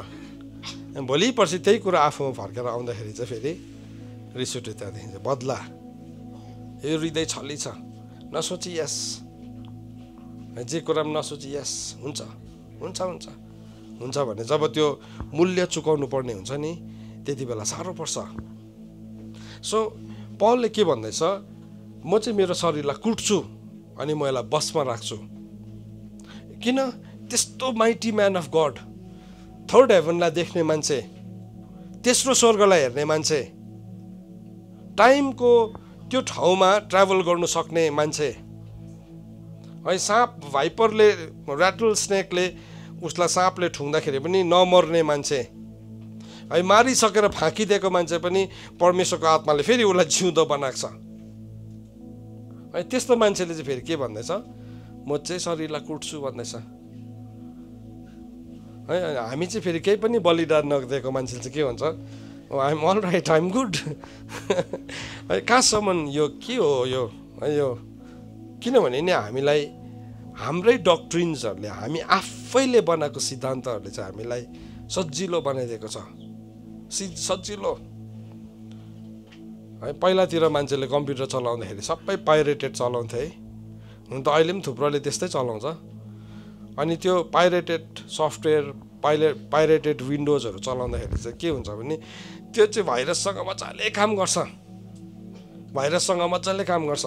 भोलि पर्सि त्यही कुरा आफूमा फर्केर आउँदाखेरि चाहिँ फेरि रिस उठ्यो त्यहाँदेखि चाहिँ। बदला। यो हृदय छली छ। नसोची यस। जे कुरा पनि नसोची यस। हुन्छ। हुन्छ हुन्छ। हुन्छ भने जब त्यो मूल्य चुकाउनु पर्ने हुन्छ नि त्यति बेला साह्रो पर्छ। सो पलले के भन्दैछ? म चाहिँ मेरो शरीरलाई कुट्छु अनि म यसलाई बसमा राख्छु। किन? त्यस्तो mighty man of God third हेभनलाई देख्ने मान्छे तेस्रो स्वर्गलाई हेर्ने मान्छे टाइमको त्यो ठाउँमा ट्राभल गर्नु सक्ने मान्छे है साँप भाइपरले ऱ्याटल स्नेकले उसलाई साँपले ठुङ्दाखेरि पनि नमर्ने मान्छे। है मारिसकेर फाँकिदिएको मान्छे पनि परमेश्वरको आत्माले फेरि उसलाई जिउँदो बनाएको छ। है त्यस्तो मान्छेले चाहिँ फेरि के भन्दैछ? म चाहिँ शरीरलाई कुट्छु भन्दैछ। है हामी चाहिँ फेरि केही पनि बलिदान नदिएको मान्छेले चाहिँ के भन्छ? I'm all right I'm good है कहाँसम्म यो के हो यो? है यो किनभने नि हामीलाई हाम्रै डक्ट्रिन्सहरूले हामी आफैले बनाएको सिद्धान्तहरूले चाहिँ हामीलाई सजिलो बनाइदिएको छ। सि सजिलो। है पहिलातिर मान्छेले कम्प्युटर चलाउँदाखेरि सबै पाइरेटेड चलाउँथे है। हुन त अहिले पनि थुप्रोले त्यस्तै चलाउँछ। अनि त्यो पाइरेटेड सफ्टवेयर पाइले पाइरेटेड विन्डोजहरू चलाउँदाखेरि चाहिँ के हुन्छ भने त्यो चाहिँ भाइरससँग मजाले काम गर्छ। भाइरससँग मजाले काम गर्छ।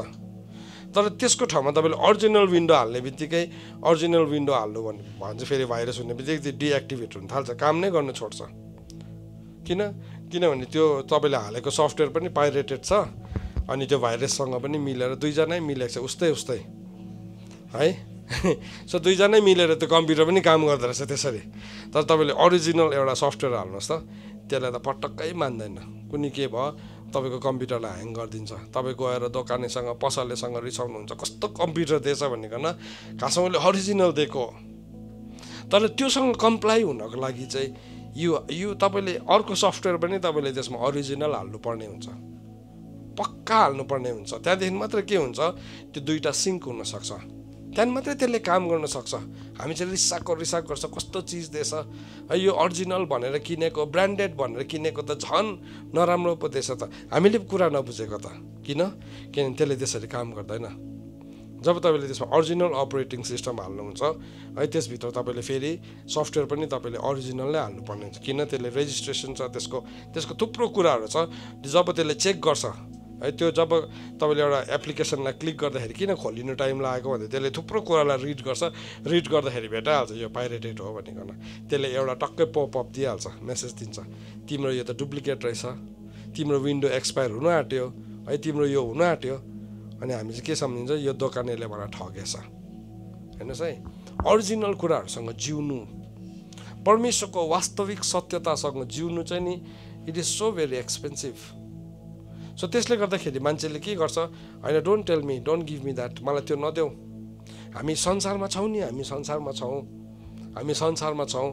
तर त्यसको ठाउँमा तपाईँले अरिजिनल विन्डो हाल्ने बित्तिकै अरिजिनल विन्डो हाल्नु भने भने चाहिँ फेरि भाइरस हुने बित्तिकै त्यो डिएक्टिभेट हुन थाल्छ। काम नै गर्नु छोड्छ। किन? किनभने त्यो तपाईँले हालेको सफ्टवेयर पनि पाइरेटेड छ अनि त्यो भाइरससँग पनि मिलेर दुईजनै मिलेको छ उस्तै उस्तै। है? सो दुईजनै मिलेर त्यो कम्प्युटर पनि काम गर्दो रहेछ त्यसरी। तर तपाईँले अरिजिनल एउटा सफ्टवेयर हाल्नुहोस् त त्यसलाई त पटक्कै मान्दैन। कुनै के भयो? तपाईँको कम्प्युटरलाई ह्याङ गरिदिन्छ। तपाईँ गएर दोकानेसँग पसलेसँग रिसाउनुहुन्छ। कस्तो कम्प्युटर दिएछ भनिकन खासमा उसले अरिजिनल दिएको तर त्योसँग कम्प्लाई हुनको लागि चाहिँ यो यो तपाईँले अर्को सफ्टवेयर पनि तपाईँले त्यसमा अरिजिनल हाल्नुपर्ने हुन्छ। पक्का हाल्नुपर्ने हुन्छ। त्यहाँदेखि मात्र के हुन्छ त्यो दुइटा सिङ्क हुनसक्छ। त्यहाँदेखि मात्रै त्यसले काम गर्न सक्छ। हामी चाहिँ रिसाएको रिसाक गर्छ कस्तो चिज दिएछ। है यो अरिजिनल भनेर किनेको ब्रान्डेड भनेर किनेको त झन् नराम्रो पो दिएछ त। हामीले कुरा नबुझेको त। किन? किनभने त्यसले त्यसरी काम गर्दैन। जब तपाईँले त्यसमा अरिजिनल अपरेटिङ सिस्टम हाल्नुहुन्छ है त्यसभित्र तपाईँले फेरि सफ्टवेयर पनि तपाईँले अरिजिनल नै हाल्नुपर्ने हुन्छ। किन त्यसले रेजिस्ट्रेसन छ त्यसको त्यसको थुप्रो कुराहरू छ। जब त्यसले चेक गर्छ है त्यो जब तपाईँले एउटा एप्लिकेसनलाई क्लिक गर्दाखेरि किन खोलिनु टाइम लागेको भन्दा त्यसले थुप्रो कुरालाई रिड गर्छ। रिड गर्दाखेरि भेटाइहाल्छ यो पाइरेटेड हो भनिकन त्यसले एउटा टक्कै पपअप दिइहाल्छ मेसेज दिन्छ। तिम्रो यो त डुप्लिकेट रहेछ। तिम्रो विन्डो एक्सपायर हुनु आँट्यो है तिम्रो यो हुनु आँट्यो। अनि हामी चाहिँ के सम्झिन्छ यो दोकानेले मलाई ठगेछ। हेर्नुहोस् है अरिजिनल कुराहरूसँग जिउनु। परमेश्वरको वास्तविक सत्यतासँग जिउनु चाहिँ नि it is so very expensive so त्यसले गर्दाखेरि मान्छेले के गर्छ होइन don't tell me don't give me that मलाई त्यो नदेऊ। हामी संसारमा छौँ नि हामी संसारमा छौँ। हामी संसारमा छौँ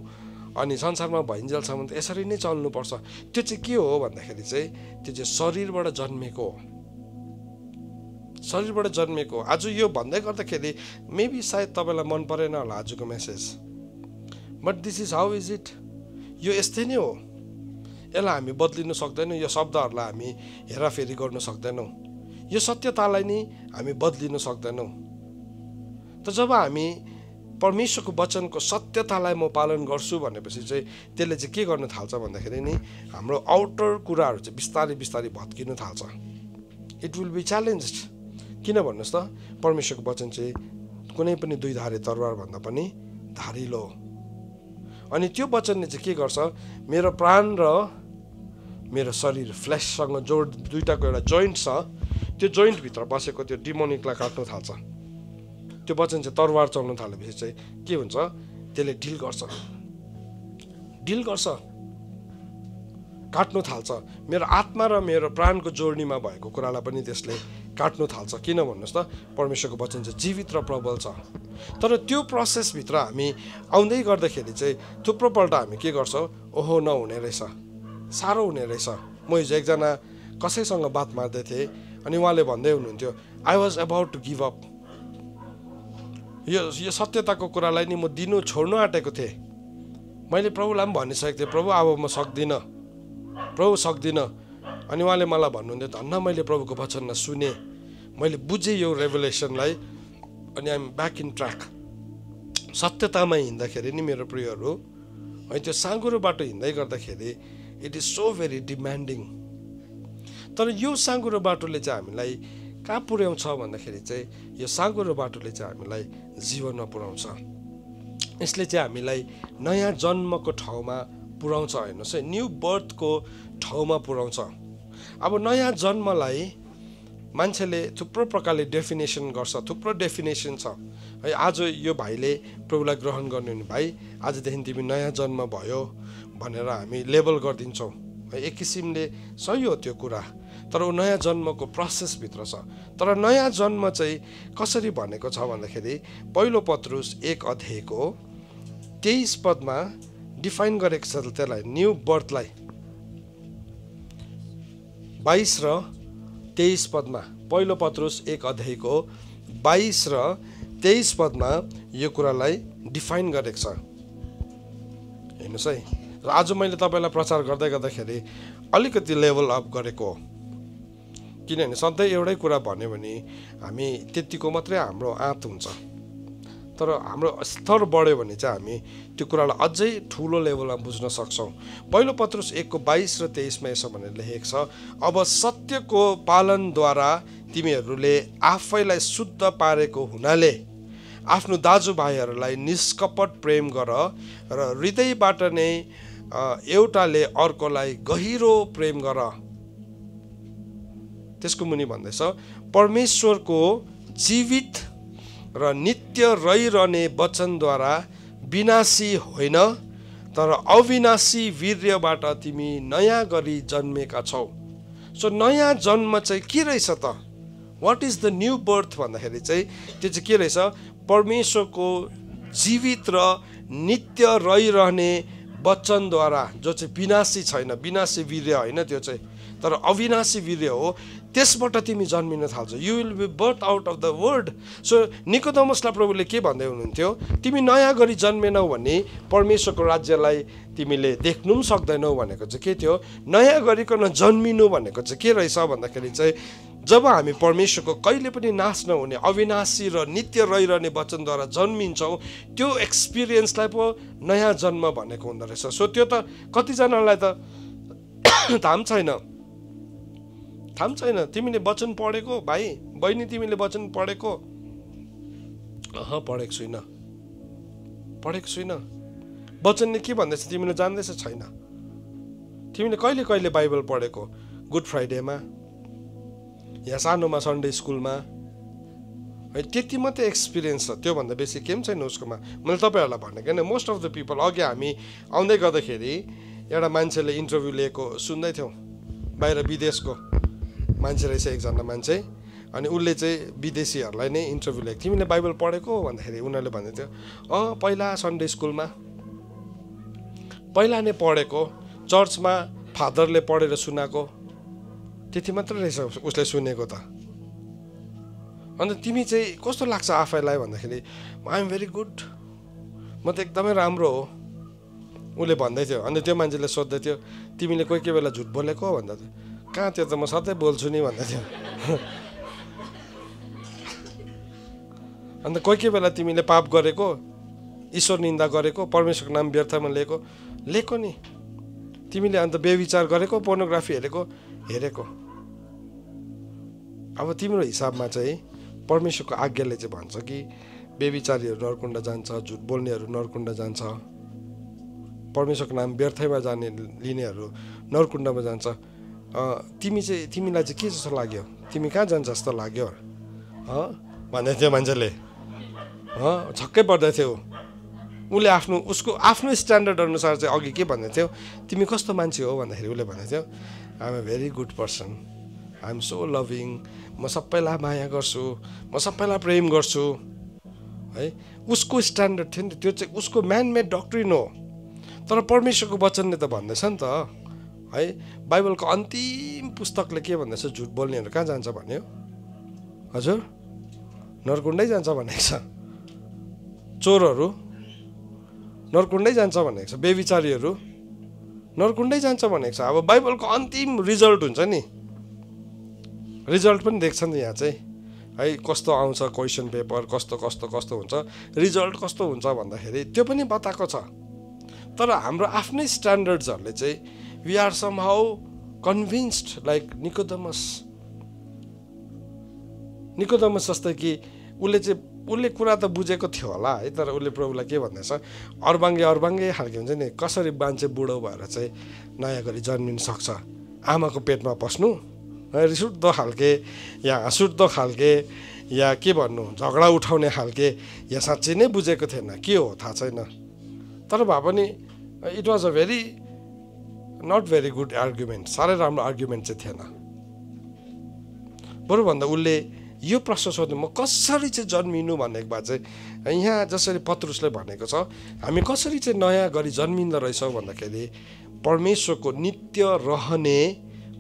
अनि संसारमा भइन्जेलसम्म त यसरी नै चल्नुपर्छ। त्यो चाहिँ के हो भन्दाखेरि चाहिँ त्यो चाहिँ शरीरबाट जन्मेको हो। शरीरबाट जन्मेको आज यो भन्दै गर्दाखेरि मेबी सायद तपाईँलाई मन परेन होला आजको message but this is how is it यो यस्तै नै हो। यसलाई हामी बदलिनु सक्दैनौँ यो शब्दहरूलाई हामी हेराफेरी गर्नु सक्दैनौँ। यो सत्यतालाई नि हामी बदलिनु सक्दैनौँ। त जब हामी परमेश्वरको वचनको सत्यतालाई म पालन गर्छु भनेपछि चाहिँ त्यसले चाहिँ के गर्न थाल्छ भन्दाखेरि नि हाम्रो आउटर कुराहरू चाहिँ बिस्तारै बिस्तारै भत्किनु थाल्छ। इट विल बी च्यालेन्ज किन भन्नुहोस् त? परमेश्वरको वचन चाहिँ कुनै पनि दुई धारे तरवारभन्दा पनि धारिलो अनि त्यो वचनले चाहिँ के गर्छ? मेरो प्राण र मेरो शरीर फ्ल्याससँग जोड दुइटाको एउटा जोइन्ट छ। त्यो जोइन्टभित्र बसेको त्यो डिमोनिकलाई काट्नु थाल्छ। त्यो वचन चाहिँ तरवार चल्नु थालेपछि चाहिँ के हुन्छ? त्यसले डिल गर्छ। डिल गर्छ। काट्नु थाल्छ। मेरो आत्मा र मेरो प्राणको जोड्नीमा भएको कुरालाई पनि त्यसले काट्नु थाल्छ। किन भन्नुहोस् त परमेश्वरको वचन चाहिँ जीवित र प्रबल छ। तर त्यो प्रोसेसभित्र हामी आउँदै गर्दाखेरि चाहिँ थुप्रोपल्ट हामी के गर्छौँ? ओहो नहुने रहेछ। साह्रो हुने रहेछ। म हिजो एकजना कसैसँग बात मार्दै थिएँ अनि उहाँले भन्दै हुनुहुन्थ्यो I was about to give up यो यो सत्यताको कुरालाई नि म दिनु छोड्नु आँटेको थिएँ। मैले प्रभुलाई पनि भनिसकेको थिएँ प्रभु अब म सक्दिनँ। प्रभु सक्दिनँ। अनि उहाँले मलाई भन्नुहुन्थ्यो धन्न मैले प्रभुको वचनमा सुनेँ। मैले बुझेँ यो रेभुलेसनलाई अनि आइएम ब्याक इन ट्र्याक सत्यतामा हिँड्दाखेरि नि मेरो प्रियहरू है त्यो साँगुरो बाटो हिँड्दै गर्दाखेरि it is so very demanding तर यो साँगुरो बाटोले चाहिँ हामीलाई कहाँ पुर्याउँछ भन्दाखेरि चाहिँ यो साँगुरो बाटोले चाहिँ हामीलाई जीवनमा पुर्याउँछ। यसले चाहिँ हामीलाई नयाँ जन्मको ठाउँमा पुर्याउँछ हेर्नुहोस् है न्यु बर्थको ठाउँमा पुर्याउँछ। अब नयाँ जन्मलाई मान्छेले थुप्रो प्रकारले डेफिनेसन गर्छ थुप्रो डेफिनेसन छ। है आज यो भाइले प्रभुलाई ग्रहण गर्ने भाइ आजदेखि तिमी नयाँ जन्म भयो भनेर हामी लेबल गरिदिन्छौँ। है एक किसिमले सही हो त्यो कुरा तर ऊ नयाँ जन्मको प्रोसेसभित्र छ। तर नयाँ जन्म चाहिँ कसरी भनेको छ भन्दाखेरि पहिलो पत्रुस एक अध्यायको तेइस पदमा डिफाइन गरेको छ त्यसलाई न्यु बर्थलाई बाइस र तेइस पदमा पहिलो पत्रुस एक अध्यायको बाइस र तेइस पदमा यो कुरालाई डिफाइन गरेको छ। हेर्नुहोस् है र आज मैले तपाईँलाई प्रचार गर्दै गर्दाखेरि अलिकति लेभल अप गरेको किनभने सधैँ एउटै कुरा भन्यो भने हामी त्यतिको मात्रै हाम्रो आँत हुन्छ। तर हाम्रो स्तर बढ्यो भने चाहिँ हामी त्यो कुरालाई अझै ठुलो लेभलमा बुझ्न सक्छौँ। पहिलो पत्रुस एकको बाइस र तेइसमा यसो भनेर लेखेको छ अब सत्यको पालनद्वारा तिमीहरूले आफैलाई शुद्ध पारेको हुनाले आफ्नो दाजुभाइहरूलाई निष्कपट प्रेम गर र हृदयबाट नै एउटाले अर्कोलाई गहिरो प्रेम गर। त्यसको मुनि भन्दैछ परमेश्वरको जीवित र नित्य रहिरहने वचनद्वारा विनाशी होइन तर अविनाशी वीर्यबाट तिमी नयाँ गरी जन्मेका छौ। सो नयाँ जन्म चाहिँ के रहेछ त? What is the new birth भन्दाखेरि चाहिँ त्यो चाहिँ के रहेछ? परमेश्वरको जीवित र नित्य रहिरहने वचनद्वारा जो चाहिँ विनाशी छैन विनाशी वीर्य होइन त्यो चाहिँ तर अविनाशी वीर्य हो। त्यसबाट तिमी जन्मिन थाल्छ। You will be birth out of the word so निकोदमसलाई प्रभुले के भन्दै हुनुहुन्थ्यो? तिमी नयाँ गरी जन्मेनौ भने परमेश्वरको राज्यलाई तिमीले देख्नु पनि सक्दैनौ भनेको चाहिँ के थियो? नयाँ गरिकन जन्मिनु भनेको चाहिँ के रहेछ भन्दाखेरि चाहिँ जब हामी परमेश्वरको कहिले पनि नाश नहुने अविनाशी र नित्य रहिरहने वचनद्वारा जन्मिन्छौँ त्यो एक्सपिरियन्सलाई पो नयाँ जन्म भनेको हुँदो रहेछ। सो त्यो त कतिजनालाई त थाम छैन। थाम छैन। तिमीले वचन पढेको? भाइ बहिनी तिमीले वचन पढेको? अह पढेको छुइनँ। पढेको छुइनँ। वचनले के भन्दैछ तिमीले जान्दैछ छैन। तिमीले कहिले कहिले बाइबल पढेको? गुड फ्राइडेमा? या सानोमा सन्डे स्कुलमा? है त्यति मात्रै एक्सपिरियन्स छ। त्योभन्दा बेसी केही पनि छैन उसकोमा। मैले तपाईँहरूलाई भनेको होइन मोस्ट अफ द पिपल अघि हामी आउँदै गर्दाखेरि एउटा मान्छेले इन्टरभ्यू लिएको सुन्दै थियौँ बाहिर विदेशको। मान्छे रहेछ एकजना मान्छे। अनि उसले चाहिँ विदेशीहरूलाई नै इन्टरभ्यू लिएको तिमीले बाइबल पढेको? भन्दाखेरि उनीहरूले भन्दै थियो अँ पहिला सन्डे स्कुलमा पहिला नै पढेको चर्चमा फादरले पढेर सुनाएको। त्यति मात्रै रहेछ उसले सुनेको त। अन्त तिमी चाहिँ कस्तो लाग्छ आफैलाई? भन्दाखेरि आइएम भेरी गुड म त एकदमै राम्रो हो। उसले भन्दै थियो। अन्त त्यो मान्छेले सोध्दै थियो तिमीले कोही कोही बेला झुट बोलेको? भन्दा कहाँ त्यो त म सधैँ बोल्छु नि भन्दै थियो। अन्त कोही कोही बेला तिमीले पाप गरेको ईश्वर निन्दा गरेको परमेश्वरको नाम व्यर्थमा लिएको लिएको नि। तिमीले अन्त बेविचार गरेको पोर्नोग्राफी हेरेको हेरेको। अब तिम्रो हिसाबमा चाहिँ परमेश्वरको आज्ञाले चाहिँ भन्छ कि बेविचारीहरू नरकुण्ड जान्छ झुट बोल्नेहरू नरकुण्ड जान्छ। परमेश्वरको नाम व्यर्थैमा जाने लिनेहरू नरकुण्डमा जान्छ। तिमी चाहिँ तिमीलाई चाहिँ के जस्तो लाग्यो? तिमी कहाँ जान्छ जस्तो लाग्यो? भन्दै थियो मान्छेले। छक्कै पर्दै थियो उसले आफ्नो उसको आफ्नो स्ट्यान्डर्ड अनुसार चाहिँ अघि के भन्दै थियो? तिमी कस्तो मान्छे हो? भन्दाखेरि उसले भनेको थियो I'm a very good person I am so loving म सबैलाई माया गर्छु। म सबैलाई प्रेम गर्छु। है? उसको स्ट्यान्डर्ड थियो नि त त्यो चाहिँ उसको म्यानमेड डक्ट्रिन हो। तर परमेश्वरको वचनले त भन्दैछ नि त। है? बाइबलको अन्तिम पुस्तकले के भन्दैछ? झुट बोल्नेहरू कहाँ जान्छ भन्यो हजुर? नरकुण्डै जान्छ भनेको छ। चोरहरू? नरकुण्डै जान्छ भनेको छ। बेविचारीहरू? नरकुण्डै जान्छ भनेको छ। अब बाइबलको अन्तिम रिजल्ट हुन्छ नि। रिजल्ट पनि देख्छ नि यहाँ चाहिँ। है कस्तो आउँछ क्वेसन पेपर? कस्तो कस्तो कस्तो हुन्छ? रिजल्ट कस्तो हुन्छ भन्दाखेरि त्यो पनि बताएको छ। तर हाम्रो आफ्नै स्ट्यान्डर्ड्सहरूले चाहिँ we are somehow convinced like Nicodemus Nicodemus जस्तै कि उसले चाहिँ उसले कुरा त बुझेको थियो होला है तर उसले प्रभुलाई के भन्दैछ? अर्बाङ्गे अर्बाङ्गे खालको हुन्छ नि कसरी मान्छे बुढो भएर चाहिँ नयाँ गरी जन्मिन सक्छ? आमाको पेटमा पस्नु? रिसुट्दो खालके या हाँसुट्दो खालके या के भन्नु झगडा उठाउने खालके या साँच्चै नै बुझेको थिएन। के हो थाहा छैन। तर भए पनि it was a very not very good argument साह्रै राम्रो आर्ग्युमेन्ट चाहिँ थिएन बरुभन्दा उसले यो प्रश्न सोध्नु म कसरी चाहिँ जन्मिनु? भनेको भए चाहिँ यहाँ जसरी पत्रुसले भनेको छ हामी कसरी चाहिँ नयाँ गरी जन्मिँदो रहेछौँ? भन्दाखेरि परमेश्वरको नित्य रहने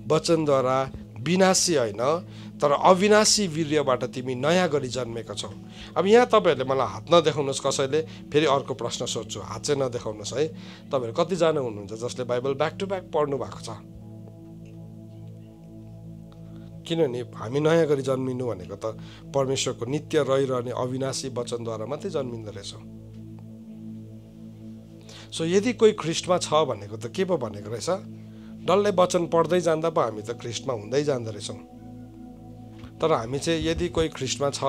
वचनद्वारा विनाशी होइन। तर अविनाशी वीर्यबाट तिमी नयाँ गरी जन्मेका छौ। अब यहाँ तपाईँहरूले मलाई हात नदेखाउनुहोस् कसैले फेरि अर्को प्रश्न सोध्छु। हात चाहिँ नदेखाउनुहोस् है। तपाईँहरू कतिजना हुनुहुन्छ जसले बाइबल ब्याक टु ब्याक पढ्नु भएको छ? किनभने हामी नयाँ गरी जन्मिनु भनेको त परमेश्वरको नित्य रहिरहने अविनाशी वचनद्वारा मात्रै जन्मिँदो रहेछौँ। सो यदि कोही ख्रिस्टमा छ भनेको त के पो भनेको रहेछ? डल्लै वचन पढ्दै जाँदा पो हामी त ख्रिस्टमा हुँदै जाँदो रहेछौँ। तर हामी चाहिँ यदि कोही ख्रिस्टमा छ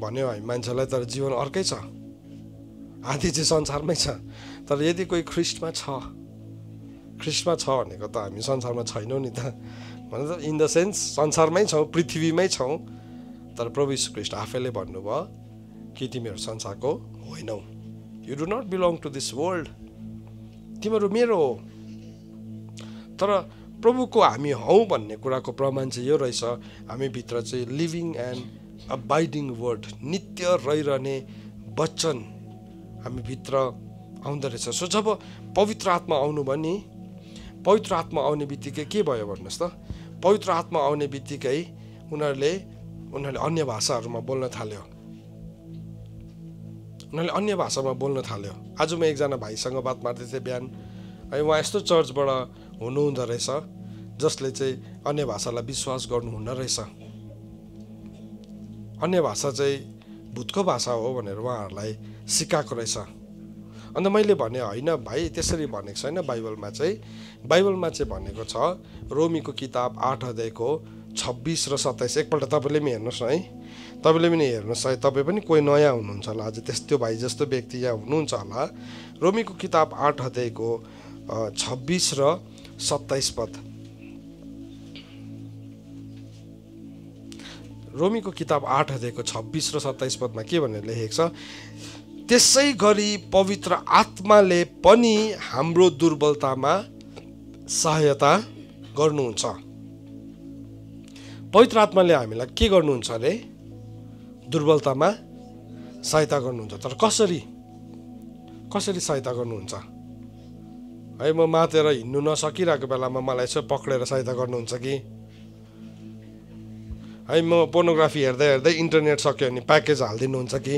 भन्यो हामी मान्छेलाई तर जीवन अर्कै छ। आधी चाहिँ संसारमै छ। तर यदि कोही ख्रिस्टमा छ ख्रिस्टमा छ भनेको त हामी संसारमा छैनौँ नि त। भने इन द सेन्स संसारमै छौँ पृथ्वीमै छौँ। तर प्रभु ख्रिस्ट आफैले भन्नुभयो कि तिमीहरू संसारको होइनौ। You do not belong to this world तिमीहरू मेरो हो। तर प्रभुको हामी हौ भन्ने कुराको प्रमाण चाहिँ यो रहेछ। हामीभित्र चाहिँ लिभिङ एन्ड अबाइडिङ वर्ड नित्य रहिरहने वचन हामीभित्र आउँदो रहेछ। सो जब पवित्र आत्मा आउनुभयो नि पवित्र आत्मा आउने बित्तिकै के भयो भन्नुहोस् त? पवित्र आत्मा आउने बित्तिकै उनीहरूले उनीहरूले अन्य भाषाहरूमा बोल्न थाल्यो। उनीहरूले अन्य भाषामा बोल्न थाल्यो। आज म एकजना भाइसँग बात मार्दै थिएँ बिहान। है उहाँ यस्तो चर्चबाट हुनुहुँदो रहेछ जसले चाहिँ अन्य भाषालाई विश्वास गर्नुहुन्न रहेछ। अन्य भाषा चाहिँ भूतको भाषा हो भनेर उहाँहरूलाई सिकाएको रहेछ। अन्त मैले भने होइन भाइ त्यसरी भनेको छैन। बाइबलमा चाहिँ बाइबलमा चाहिँ भनेको छ रोमीको किताब आठ अध्यायको छब्बिस र सत्ताइस। एकपल्ट तपाईँले पनि हेर्नुहोस् न है। तपाईँले पनि हेर्नुहोस् है। तपाईँ पनि कोही नयाँ हुनुहुन्छ होला। अझ त्यस्तो भाइ जस्तो व्यक्ति यहाँ हुनुहुन्छ होला। रोमीको किताब आठ अध्यायको छब्बिस र सत्ताइस पद। रोमीको किताब आठ अध्यायको छब्बिस र सत्ताइस पदमा के भनेर लेखेको छ? त्यसै गरी पवित्र आत्माले पनि हाम्रो दुर्बलतामा सहायता गर्नुहुन्छ। पवित्र आत्माले हामीलाई के गर्नुहुन्छ अरे? दुर्बलतामा सहायता गर्नुहुन्छ। तर कसरी? कसरी सहायता गर्नुहुन्छ? है म मातेर हिँड्नु नसकिरहेको बेलामा मलाई यसो पक्रेर सहायता गर्नुहुन्छ कि? है म पोर्नोग्राफी हेर्दै हेर्दै इन्टरनेट सक्यो भने प्याकेज हालिदिनुहुन्छ कि?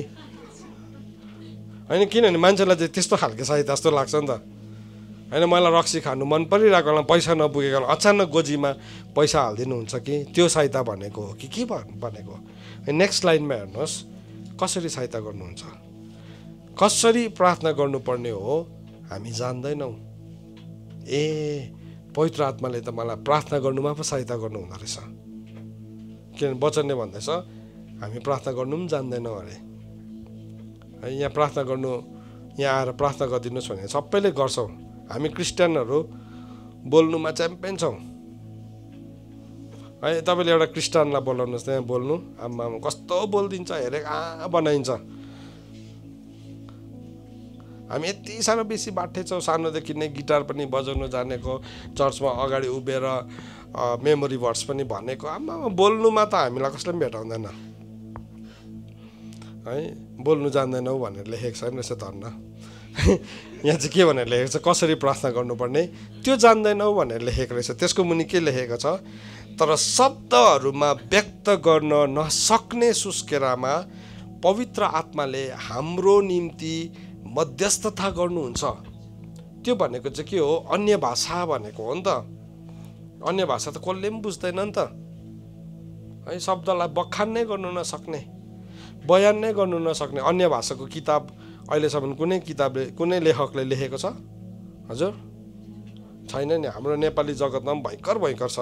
होइन किनभने मान्छेलाई चाहिँ त्यस्तो खालको सहायता जस्तो लाग्छ नि त। होइन मलाई रक्सी खानु मन परिरहेको बेला पैसा नपुगेको बेला अचानक गोजीमा पैसा हालिदिनुहुन्छ कि? त्यो सहायता भनेको हो कि? के भनेको नेक्स्ट लाइनमा हेर्नुहोस् कसरी सहायता गर्नुहुन्छ? कसरी प्रार्थना गर्नुपर्ने हो? हामी जान्दैनौँ। ए पवित्र आत्माले त मलाई प्रार्थना गर्नुमा पो सहायता गर्नु हुँदो रहेछ। किनभने वचनले भन्दैछ हामी प्रार्थना गर्नु पनि जान्दैनौँ अरे। है यहाँ प्रार्थना गर्नु यहाँ आएर प्रार्थना गरिदिनुहोस् भने सबैले गर्छौँ। हामी क्रिस्चियनहरू बोल्नुमा च्याम्पियन छौँ। है तपाईँले एउटा क्रिस्चियनलाई बोलाउनुहोस् त्यहाँ बोल्नु आम्मा कस्तो बोलिदिन्छ हेरेको आ बनाइन्छ। हामी यति साह्रो बेसी बाठे छौँ सानोदेखि नै गिटार पनि बजाउनु जानेको चर्चमा अगाडि उभिएर मेमोरी भर्स पनि भनेको। आमा बोल्नुमा त हामीलाई कसले पनि भेटाउँदैन। है बोल्नु जान्दैनौ भनेर लेखेको छैन रहेछ धन्न? यहाँ चाहिँ के भनेर लेखेको छ कसरी प्रार्थना गर्नुपर्ने? त्यो जान्दैनौ भनेर लेखेको रहेछ। त्यसको मुनि के लेखेको छ? तर शब्दहरूमा व्यक्त गर्न नसक्ने सुस्केरामा पवित्र आत्माले हाम्रो निम्ति मध्यस्थता गर्नुहुन्छ। त्यो भनेको चाहिँ के हो? अन्य भाषा भनेको हो नि त। अन्य भाषा त कसले पनि बुझ्दैन नि त। है शब्दलाई बखान नै गर्नु नसक्ने बयान नै गर्नु नसक्ने। अन्य भाषाको किताब अहिलेसम्म कुनै किताबले कुनै लेखकले लेखेको छ? हजुर? छैन नि। हाम्रो नेपाली जगतमा पनि भयङ्कर भयङ्कर छ।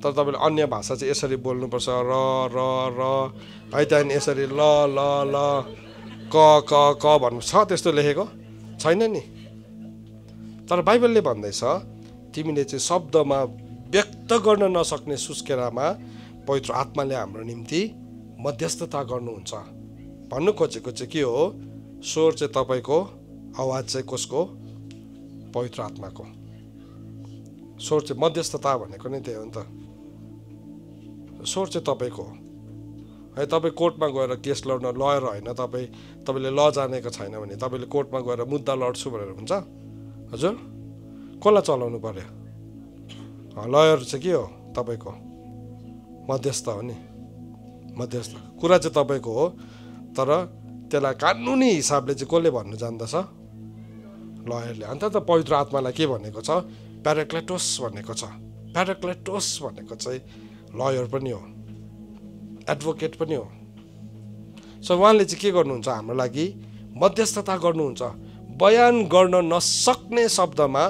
तर तपाईँले अन्य भाषा चाहिँ यसरी बोल्नुपर्छ र र र। है त्यहाँदेखि यसरी ल ल ल। क क क भन्नु छ त्यस्तो लेखेको? छैन नि। तर बाइबलले भन्दैछ तिमीले चाहिँ शब्दमा व्यक्त गर्न नसक्ने सुस्केरामा पवित्र आत्माले हाम्रो निम्ति मध्यस्थता गर्नुहुन्छ। भन्नु खोजेको चाहिँ के हो? स्वर चाहिँ तपाईँको आवाज चाहिँ कसको? पवित्र आत्माको। स्वर चाहिँ मध्यस्थता भनेको नै त्यही हो नि त। स्वर चाहिँ तपाईँको हो। है तपाईँ कोर्टमा गएर केस लड्न लयर होइन तपाईँ तपाईँले ल जानेको छैन भने तपाईँले कोर्टमा गएर मुद्दा लड्छु भनेर हुन्छ? हजुर? कसलाई चलाउनु पर्यो? लयर चाहिँ के हो तपाईँको? मध्यस्थ हो नि। मध्यस्थ। कुरा चाहिँ तपाईँको हो तर त्यसलाई कानुनी हिसाबले चाहिँ कसले भन्नु जान्दछ? लयरले। अन्त त पवित्र आत्मालाई के भनेको छ? प्याराक्लेटोस भनेको छ। प्याराक्लेटोस भनेको चाहिँ लयर पनि हो। एडभोकेट पनि हो. सो उहाँले चाहिँ के गर्नुहुन्छ हाम्रो लागि? मध्यस्थता गर्नुहुन्छ। बयान गर्न नसक्ने शब्दमा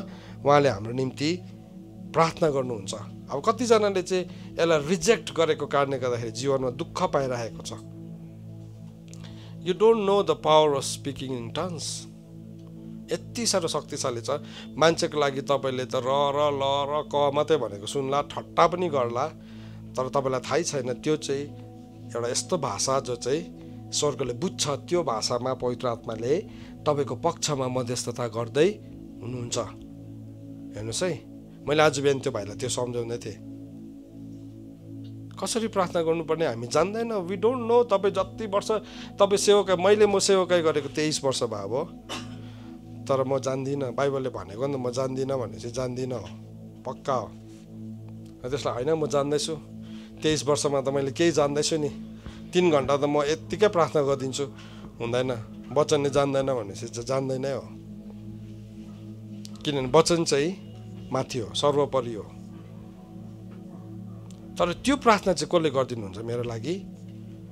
उहाँले हाम्रो निम्ति प्रार्थना गर्नुहुन्छ। अब कतिजनाले चाहिँ यसलाई रिजेक्ट गरेको कारणले गर्दाखेरि जीवनमा दुःख पाइरहेको छ। You don't know the power of speaking in tongues यति साह्रो शक्तिशाली छ। मान्छेको लागि तपाईँले त र र ल र क मात्रै भनेको सुन्ला ठट्टा पनि गर्ला तर तपाईँलाई थाहै छैन। त्यो चाहिँ एउटा यस्तो भाषा जो चाहिँ स्वर्गले बुझ्छ त्यो भाषामा पवित्र आत्माले तपाईँको पक्षमा मध्यस्थता गर्दै हुनुहुन्छ। हेर्नुहोस् है मैले आज बिहान त्यो भाइलाई त्यो सम्झाउँदै थिएँ। कसरी प्रार्थना गर्नुपर्ने हामी जान्दैन वी डोन्ट नो तपाईँ जति वर्ष तपाईँ सेवकाई मैले म सेवकाई गरेको तेइस वर्ष भयो अब तर म जान्दिनँ बाइबलले भनेको नि त म जान्दिनँ भने चाहिँ जान्दिनँ हो पक्का हो। त्यसलाई होइन म जान्दैछु। तेइस वर्षमा त मैले केही जान्दैछु नि। तिन घन्टा त म यत्तिकै प्रार्थना गरिदिन्छु। हुँदैन। वचनले जान्दैन भनेपछि चाहिँ जान्दैनै हो। किनभने वचन चाहिँ माथि हो सर्वोपरि हो। तर त्यो प्रार्थना चाहिँ कसले गरिदिनुहुन्छ मेरो लागि?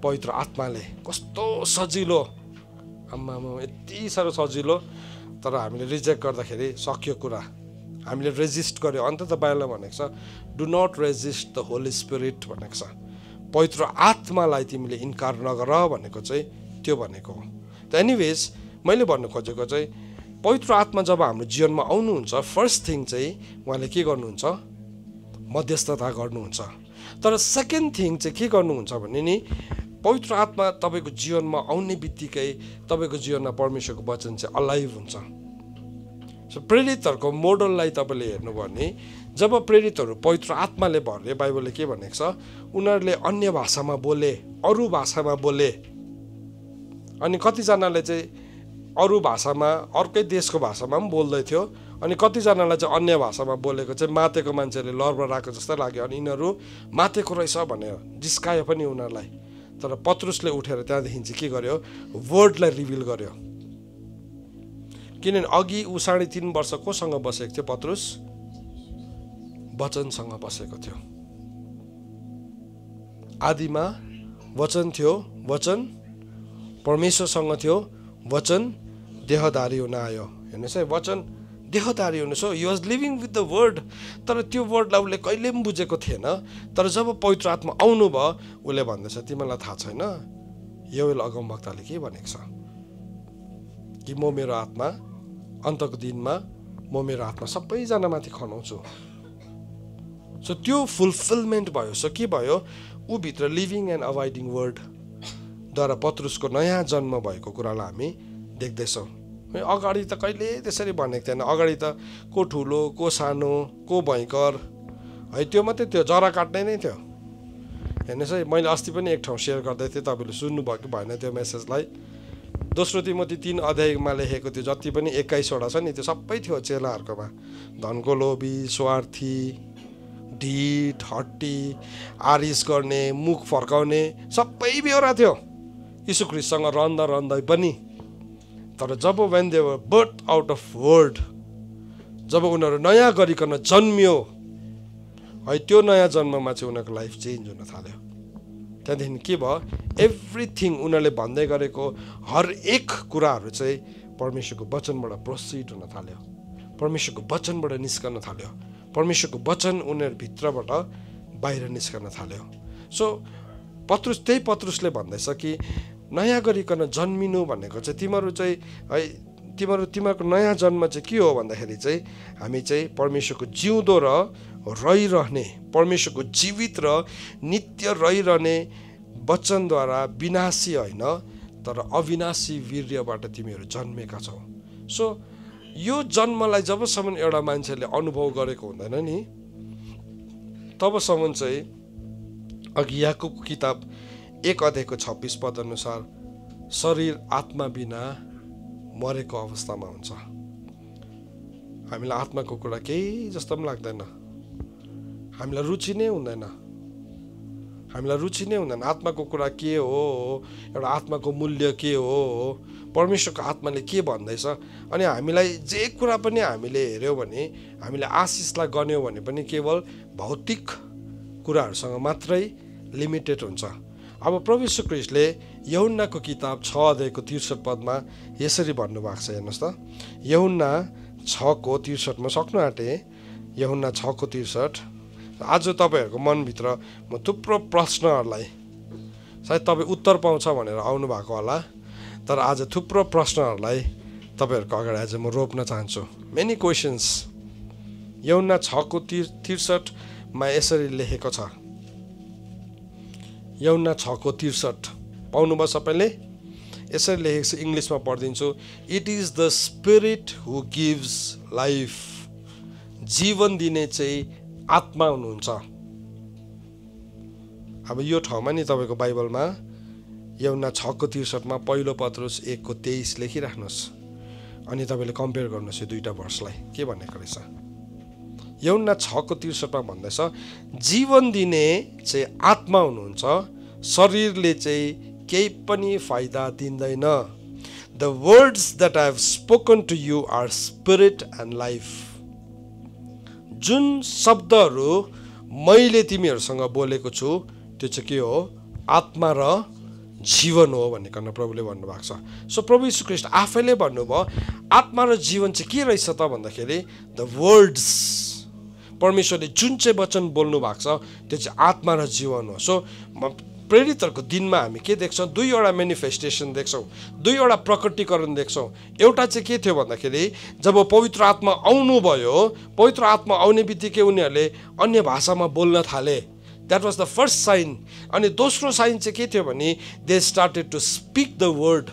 पवित्र आत्माले। कस्तो सजिलो। आम्मामा यति साह्रो सजिलो। तर हामीले रिजेक्ट गर्दाखेरि सक्यो कुरा। हामीले रेजिस्ट गर्यो अन्त त बाहिरलाई भनेको छ do not resist the Holy Spirit भनेको छ। पवित्र आत्मालाई तिमीले इन्कार नगर भनेको चाहिँ त्यो भनेको हो। त एनिवेज मैले भन्नु खोजेको चाहिँ पवित्र आत्मा जब हाम्रो जीवनमा आउनुहुन्छ फर्स्ट थिङ चाहिँ उहाँले के गर्नुहुन्छ? मध्यस्थता गर्नुहुन्छ। तर सेकेन्ड थिङ चाहिँ के गर्नुहुन्छ भने नि पवित्र आत्मा तपाईँको जीवनमा आउने बित्तिकै तपाईँको जीवनमा परमेश्वरको वचन चाहिँ अलाइभ हुन्छ। सो प्रेरितहरूको मोडललाई तपाईँले हेर्नुभयो भने जब प्रेरितहरू पवित्र आत्माले भरे बाइबलले के भनेको छ? उनीहरूले अन्य भाषामा बोले अरू भाषामा बोले। अनि कतिजनाले चाहिँ अरू भाषामा अर्कै देशको भाषामा पनि बोल्दै थियो अनि कतिजनालाई चाहिँ अन्य भाषामा बोलेको चाहिँ मातेको मान्छेले लर्बराएको जस्तो लाग्यो। अनि यिनीहरू मातेको रहेछ भन्यो जिस्कायो पनि उनीहरूलाई। तर पत्रुसले उठेर त्यहाँदेखि चाहिँ के गर्यो? वर्डलाई रिभिल गर्यो। किनभने अघि ऊ साढे तिन वर्ष कोसँग बसेको थियो पत्रुस। वचनसँग बसेको थियो। आदिमा वचन थियो वचन। परमेश्वरसँग थियो वचन। देहदारी हुन आयो। हेर्नुहोस् है वचन। देहदारी हुनुहोस् हो। You was living with the word तर त्यो वर्डलाई उसले कहिले पनि बुझेको थिएन। तर जब पवित्र आत्मा आउनुभयो उसले भन्दैछ तिमीलाई थाहा छैन। यो अगमभक्तले के भनेको छ? कि म मेरो आत्मा अन्तको दिनमा म मेरो आत्मा सबैजनामाथि खनाउँछु। सो त्यो फुलफिलमेन्ट भयो। सो के भयो? ऊभित्र लिभिङ एन्ड अभाइडिङ वर्डद्वारा पत्रुसको नयाँ जन्म भएको कुरालाई हामी देख्दैछौँ। अगाडि त कहिले त्यसरी भनेको थिएन। अगाडि त को ठुलो को सानो को भयङ्कर है त्यो मात्रै त्यो जरा काट्ने नै थियो। हेर्नुहोस् है मैले अस्ति पनि एक ठाउँ सेयर गर्दै थिएँ। तपाईँले सुन्नुभयो कि भएन त्यो मेसेजलाई दोस्रो तिमती तिन अध्यायमा लेखेको त्यो जति पनि एक्काइसवटा छ नि त्यो सबै थियो चेलाहरूकोमा। धनको लोभी स्वार्थी ढिट हट्टी आरिस गर्ने मुख फर्काउने सबै बेहोरा थियो। यीशुख्रिस्टसँग रहँदा रहँदै पनि। तर जब when they birth out of world जब उनीहरू नयाँ गरिकन जन्मियो है त्यो नयाँ जन्ममा चाहिँ उनीहरूको लाइफ चेन्ज हुन थाल्यो। त्यहाँदेखि के भयो? एभ्रिथिङ उनीहरूले भन्दै गरेको हरेक कुराहरू चाहिँ परमेश्वरको वचनबाट प्रोसिड हुन थाल्यो। परमेश्वरको वचनबाट निस्कन थाल्यो। परमेश्वरको वचन उनीहरूभित्रबाट बाहिर निस्कन थाल्यो। सो पत्रुस त्यही पत्रुसले भन्दैछ कि नयाँ गरिकन जन्मिनु भनेको चाहिँ तिमीहरू चाहिँ है तिमीहरू तिमीहरूको नयाँ जन्म चाहिँ के हो भन्दाखेरि चाहिँ हामी चाहिँ परमेश्वरको जिउँदो र रहिरहने परमेश्वरको जीवित र नित्य रहिरहने वचनद्वारा विनाशी होइन तर अविनाशी वीर्यबाट तिमीहरू जन्मेका छौ। सो यो जन्मलाई जबसम्म एउटा मान्छेले अनुभव गरेको हुँदैन नि। तबसम्म चाहिँ अघि यहाँको किताब एक अध्यायको छब्बिस पद अनुसार शरीर आत्मा बिना मरेको अवस्थामा हुन्छ। हामीलाई आत्माको कुरा केही जस्तो पनि लाग्दैन। हामीलाई रुचि नै हुँदैन। हामीलाई रुचि नै हुँदैन। आत्माको कुरा के हो? एउटा आत्माको मूल्य के हो? परमेश्वरको आत्माले के भन्दैछ? अनि हामीलाई जे कुरा पनि हामीले हेऱ्यौँ भने हामीले आशिषलाई गन्यौँ भने पनि केवल भौतिक कुराहरूसँग मात्रै लिमिटेड हुन्छ। अब प्रभु क्रिस्टले यहुन्नाको किताब छ अध्यायको त्रिसठ पदमा यसरी भन्नुभएको छ हेर्नुहोस् त। यहुन्ना छको त्रिसठमा सक्नु आँटे। यहुन्ना छको त्रिसठ। आज तपाईँहरूको मनभित्र म थुप्रो प्रश्नहरूलाई सायद तपाईँ उत्तर पाउँछ भनेर आउनु भएको होला तर आज थुप्रो प्रश्नहरूलाई तपाईँहरूको अगाडि आज म रोप्न चाहन्छु। मेनी क्वेसन्स यौना छको तिर त्रिसठमा यसरी लेखेको छ। यौना छको त्रिसठ। पाउनुभयो सबैले? यसरी लेखेको छ इङ्ग्लिसमा पढिदिन्छु। It is the spirit who gives life जीवन दिने चाहिँ आत्मा हुनुहुन्छ। अब यो ठाउँमा नि तपाईँको बाइबलमा यौना छको त्रिसठमा पहिलो पत्रुस एकको तेइस लेखिराख्नुहोस्। अनि तपाईँले कम्पेयर गर्नुहोस् यो दुईवटा वर्षलाई के भनेको रहेछ? यौना छको त्रिसठमा भन्दैछ जीवन दिने चाहिँ आत्मा हुनुहुन्छ शरीरले चाहिँ केही पनि फाइदा दिँदैन। The words that I have spoken to you are spirit and life जुन शब्दहरू मैले तिमीहरूसँग बोलेको छु त्यो चाहिँ के हो? आत्मा र जीवन हो भनिकन प्रभुले भन्नुभएको छ। सो प्रभु यीशु आफैले भन्नुभयो आत्मा र जीवन चाहिँ के रहेछ त भन्दाखेरि द वर्ड्स परमेश्वरले जुन चाहिँ वचन बोल्नु भएको छ त्यो चाहिँ आत्मा र जीवन हो। सो प्रेरितहरूको दिनमा हामी के देख्छौँ? दुईवटा मेनिफेस्टेसन देख्छौँ। दुईवटा प्रकटीकरण देख्छौँ। एउटा चाहिँ के थियो भन्दाखेरि जब पवित्र आत्मा आउनुभयो पवित्र आत्मा आउने बित्तिकै उनीहरूले अन्य भाषामा बोल्न थाले। That was the first sign अनि दोस्रो साइन चाहिँ के थियो भने they started to speak the word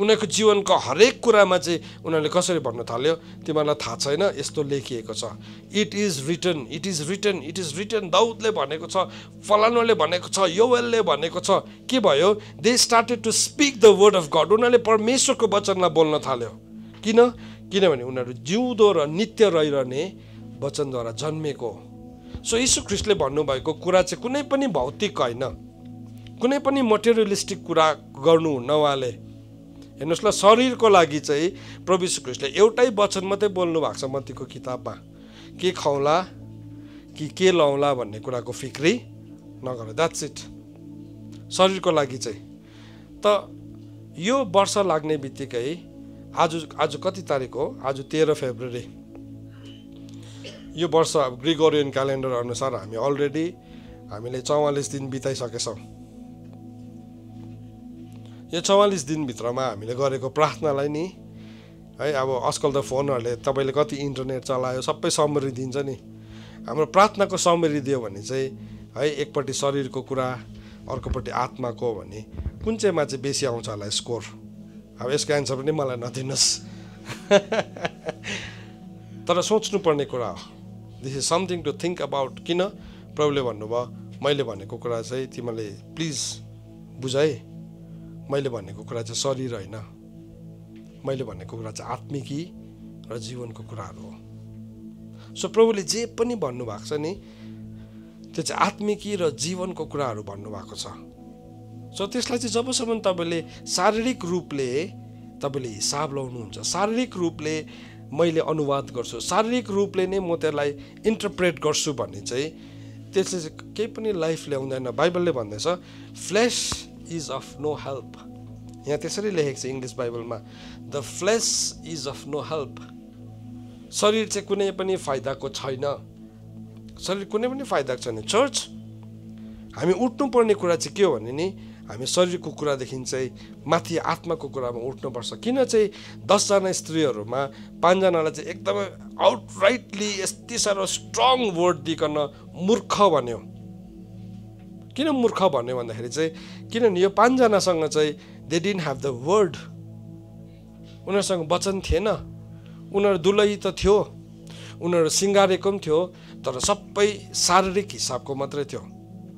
उनीहरूको जीवनको हरेक कुरामा चाहिँ उनीहरूले कसरी भन्नु थाल्यो तिमीहरूलाई थाहा छैन यस्तो लेखिएको छ। It is written it is written it is written दाउदले भनेको छ फलानुले भनेको छ योवेलले भनेको छ। के भयो? They started to speak the word of God उनीहरूले परमेश्वरको वचनलाई बोल्न थाल्यो। किन? किनभने उनीहरू जिउँदो र नित्य रहिरहने वचनद्वारा जन्मेको सो यीशु ख्रिस्टले भन्नुभएको कुरा चाहिँ कुनै पनि भौतिक होइन। कुनै पनि मटेरियलिस्टिक कुरा गर्नुहुन्न उहाँले। हेर्नुहोस् ल शरीरको लागि चाहिँ प्रभु ख्रिस्टले एउटै वचन मात्रै बोल्नु भएको छ मतीको किताबमा। के खुवाउला कि के लाउँला भन्ने कुराको फिक्री नगर द्याट्स इट शरीरको लागि चाहिँ। त यो वर्ष लाग्ने बित्तिकै आज आज कति तारिक हो? आज तेह्र फेब्रुअरी। यो वर्ष ग्रिगोरियन क्यालेन्डर अनुसार हामी अलरेडी हामीले चौवालिस दिन बिताइसकेछौँ। यो चौवालिस दिनभित्रमा हामीले गरेको प्रार्थनालाई नि है अब आजकल त फोनहरूले तपाईँले कति इन्टरनेट चलायो सबै समरी दिन्छ नि। हाम्रो प्रार्थनाको समरी दियो भने चाहिँ है एकपट्टि शरीरको कुरा अर्कोपट्टि आत्माको भने कुन चाहिँमा चाहिँ बेसी आउँछ होला स्कोर? अब यसको एन्सर पनि मलाई नदिनुहोस्। तर सोच्नुपर्ने कुरा हो। This is something to think about किन? प्रभुले भन्नुभयो मैले भनेको कुरा चाहिँ तिमीले प्लिज बुझाए मैले भनेको कुरा चाहिँ शरीर होइन। मैले भनेको कुरा चाहिँ आत्मिकी र जीवनको कुराहरू हो। सो प्रभुले जे पनि भन्नुभएको छ नि त्यो चाहिँ आत्मिकी र जीवनको कुराहरू भन्नुभएको छ। सो त्यसलाई चाहिँ जबसम्म तपाईँले शारीरिक रूपले तपाईँले हिसाब लाउनुहुन्छ शारीरिक रूपले मैले अनुवाद गर्छु शारीरिक रूपले नै म त्यसलाई इन्टरप्रेट गर्छु भन्ने चाहिँ त्यसले चाहिँ केही पनि लाइफ ल्याउँदैन। बाइबलले भन्दैछ flesh is of no help यहाँ त्यसरी लेखेको छ English बाइबलमा the flesh is of no help शरीर चाहिँ कुनै पनि फाइदाको छैन। शरीर कुनै पनि फाइदाको छैन। चर्च हामी उठ्नुपर्ने कुरा चाहिँ के हो भने नि हामी शरीरको कुरादेखि चाहिँ माथि आत्माको कुरामा उठ्नुपर्छ। किन चाहिँ दसजना स्त्रीहरूमा पाँचजनालाई चाहिँ एकदमै आउटराइटली यति साह्रो स्ट्रङ वर्ड दिइकन मूर्ख भन्यो? किन मूर्ख भन्यो भन्दाखेरि चाहिँ किनभने यो पाँचजनासँग चाहिँ they didn't have the word उनीहरूसँग वचन थिएन। उनीहरू दुलही त थियो। उनीहरू सिँगारेको पनि थियो तर सबै शारीरिक हिसाबको मात्रै थियो।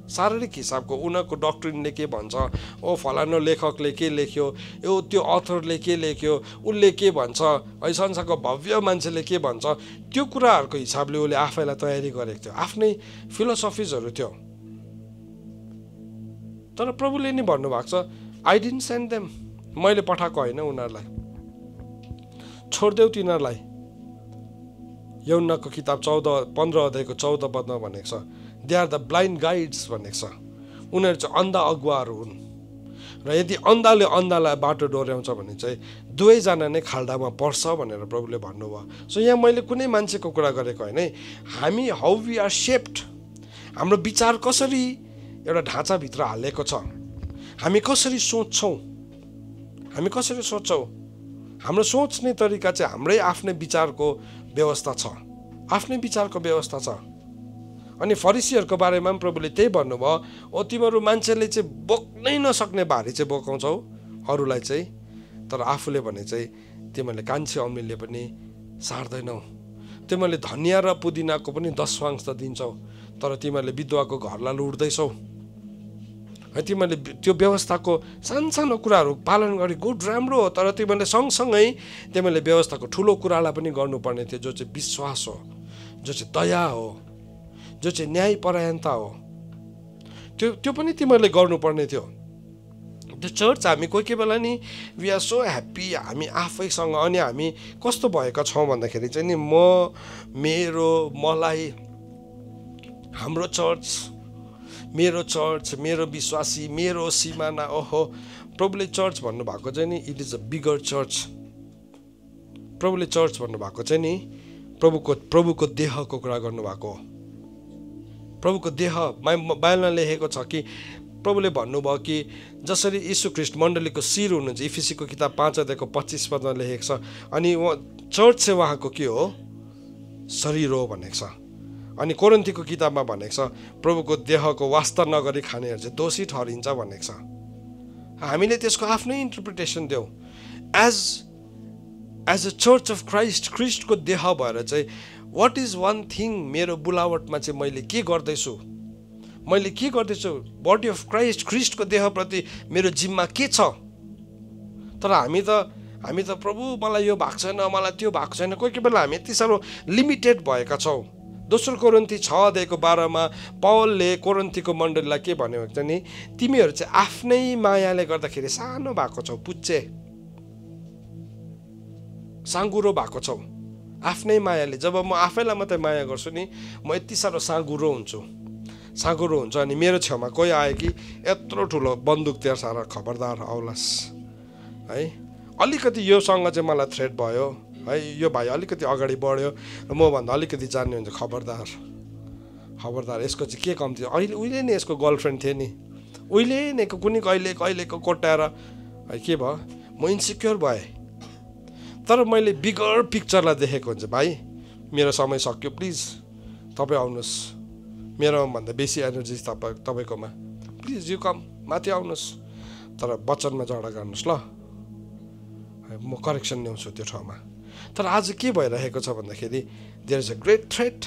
शारीरिक हिसाबको उनीहरूको डक्टरिनले के भन्छ? ओ फलानु लेखकले के लेख्यो? यो त्यो अथरले के लेख्यो? उसले के भन्छ? है संसारको भव्य मान्छेले के भन्छ? त्यो कुराहरूको हिसाबले उसले आफैलाई तयारी गरेको थियो। आफ्नै फिलोसफिजहरू थियो। तर प्रभुले नि भन्नुभएको छ आई डिन्ट सेन्ड देम मैले पठाएको होइन उनीहरूलाई। छोडिदेऊ तिनीहरूलाई। यौनको किताब चौध पन्ध्र अध्यायको चौध पदमा भनेको छ they are the blind guides भनेको छ। उनीहरू चाहिँ अन्धा अगुवाहरू हुन्। र यदि अन्धाले अन्धालाई बाटो डोर्याउँछ भने चाहिँ दुवैजना नै खाल्डामा पर्छ भनेर प्रभुले भन्नुभयो। सो यहाँ मैले कुनै मान्छेको कुरा गरेको होइन। हामी हाउ वी आर सेप्ड हाम्रो विचार कसरी एउटा ढाँचाभित्र हालेको छ। हामी कसरी सोच्छौँ? हामी कसरी सोच्छौँ? हाम्रो सोच्ने तरिका चाहिँ हाम्रै आफ्नै विचारको व्यवस्था छ। आफ्नै विचारको व्यवस्था छ। अनि फरिसीहरूको बारेमा पनि प्रभुले त्यही भन्नुभयो ओ तिमीहरू मान्छेले चाहिँ बोक्नै नसक्ने भारी चाहिँ बोकाउँछौ। अरूलाई चाहिँ तर आफूले भने चाहिँ तिमीहरूले कान्छे अमिलले पनि सार्दैनौ। तिमीहरूले धनियाँ र पुदिनाको पनि दसवांश त दिन्छौ तर तिमीहरूले विधवाको घरलाई लुट्दैछौ। तिमीहरूले त्यो व्यवस्थाको सानसानो कुराहरू पालन गरे गुड राम्रो हो तर तिमीहरूले सँगसँगै तिमीहरूले व्यवस्थाको ठुलो कुरालाई पनि गर्नुपर्ने थियो जो चाहिँ विश्वास हो जो चाहिँ दया हो जो चाहिँ न्यायपरायणता हो। त्यो त्यो पनि तिमीहरूले गर्नुपर्ने थियो। त्यो चर्च हामी कोही कोही बेला नि वी आर सो ह्याप्पी हामी आफैसँग अनि हामी कस्तो भएका छौँ भन्दाखेरि चाहिँ नि म मेरो मलाई हाम्रो चर्च मेरो चर्च मेरो विश्वासी मेरो सिमाना ओहो। प्रभुले चर्च भन्नुभएको चाहिँ नि it is a bigger church प्रभुले church भन्नुभएको चाहिँ नि प्रभुको प्रभुको देहको कुरा गर्नुभएको प्रभुको देह बाइबलमा लेखेको छ कि प्रभुले भन्नुभयो कि जसरी यीशु ख्रिस्ट मण्डलीको शिर हुनुहुन्छ इफिसीको किताब पाँच अध्यायको पच्चिस पदमा लेखेको छ अनि चर्च चाहिँ उहाँको के हो? शरीर हो भनेको छ। अनि कोरन्तीको किताबमा भनेको छ प्रभुको देहको वास्ता नगरी खानेहरू चाहिँ दोषी ठहरिन्छ भनेको छ। हामीले त्यसको आफ्नै इन्टरप्रिटेसन देऊ। As as a church of Christ क्रिस्टको देह भएर चाहिँ वाट इज वान थिङ मेरो बुलावटमा चाहिँ मैले के गर्दैछु? मैले के गर्दैछु? बडी अफ क्राइस्ट ख्रिस्टको देहप्रति मेरो जिम्मा के छ? तर हामी त हामी त प्रभु मलाई यो भएको छैन मलाई त्यो भएको छैन कोही कोही बेला हामी यति साह्रो लिमिटेड भएका छौँ। दोस्रो कोरन्ती छ अध्यायको बाह्रमा पवलले कोरन्तीको मण्डलीलाई के भन्यो भने नि तिमीहरू चाहिँ आफ्नै मायाले गर्दाखेरि सानो भएको छौ पुच्चे साँगुरो भएको छौ। आफ्नै मायाले। जब म आफैलाई मात्रै माया गर्छु नि म यति साह्रो साँगुरो हुन्छु। साँगुरो हुन्छ अनि मेरो छेउमा कोही आयो कि यत्रो ठुलो बन्दुक त्यहाँ सारा खबरदार आउलास् है? अलिकति योसँग चाहिँ मलाई थ्रेट भयो। है यो भाइ अलिकति अगाडि बढ्यो र मभन्दा अलिकति जान्ने हुन्छ खबरदार। खबरदार यसको चाहिँ के कम्ती? अहिले उहिले नै यसको गर्लफ्रेन्ड थियो नि। उहिले नै कुनै कहिले कहिलेको कोट्याएर। है के भयो? म इन्सिक्योर भएँ। तर मैले बिगर पिक्चरलाई देखेको हुन्छ भाइ। मेरो समय सक्यो प्लिज तपाईँ आउनुहोस्। मेरोमा भन्दा बेसी एनर्जी तपाईँ तपाईँकोमा। प्लिज यु कम माथि आउनुहोस्। तर वचनमा झगडा गर्नुहोस् ल। म करेक्सन ल्याउँछु त्यो ठाउँमा। तर आज के भइरहेको छ भन्दाखेरि there is a great threat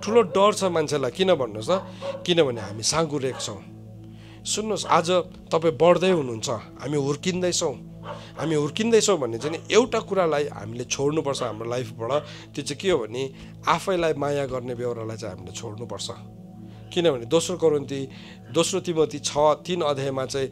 ठुलो डर छ मान्छेलाई किन भन्नुहोस् त किनभने हामी साँगुरेको छौँ। सुन्नुहोस् आज तपाईँ बढ्दै हुनुहुन्छ हामी हुर्किँदैछौँ। हामी हुर्किँदैछौँ भने चाहिँ एउटा कुरालाई हामीले छोड्नुपर्छ हाम्रो लाइफबाट। त्यो चाहिँ के हो भने आफैलाई माया गर्ने बेहोरालाई चाहिँ हामीले छोड्नुपर्छ। किनभने दोस्रो करोन्ती दोस्रो तिमती छ तिन अध्यायमा चाहिँ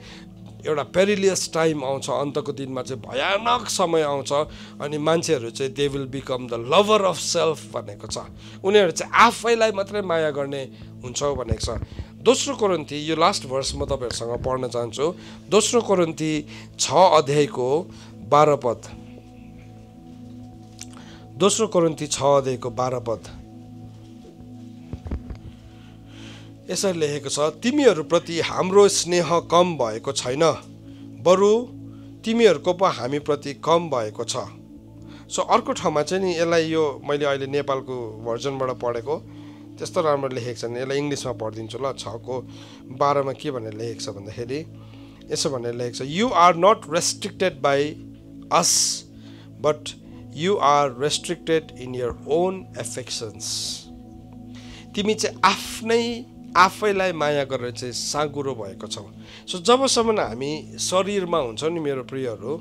एउटा पेरिलियस टाइम आउँछ अन्तको दिनमा चाहिँ भयानक समय आउँछ अनि मान्छेहरू चाहिँ they will become the lover of self भनेको छ। उनीहरू चाहिँ आफैलाई मात्रै माया गर्ने हुन्छ भनेको छ। दोस्रो कोरन्ती यो लास्ट भर्स म तपाईँहरूसँग पढ्न चाहन्छु। दोस्रो कोरन्ती छ अध्यायको बाह्र पद। दोस्रो कोरन्ती छ अध्यायको बाह्र पद। यसरी लेखेको छ तिमीहरूप्रति हाम्रो स्नेह कम भएको छैन। बरु तिमीहरूको पो हामीप्रति कम भएको छ सो अर्को ठाउँमा चाहिँ नि यसलाई यो मैले अहिले नेपालको भर्जनबाट पढेको। त्यस्तो राम्रो लेखेको छैन यसलाई इङ्ग्लिसमा पढिदिन्छु ल छको बाह्रमा के भनेर लेखेको छ भन्दाखेरि यसो भनेर लेखेको छ you are not restricted by us but you are restricted in your own affections तिमी चाहिँ आफ्नै आफैलाई माया गरेर चाहिँ साँगुरो भएको छौँ। सो जबसम्म हामी शरीरमा हुन्छौँ नि मेरो प्रियहरू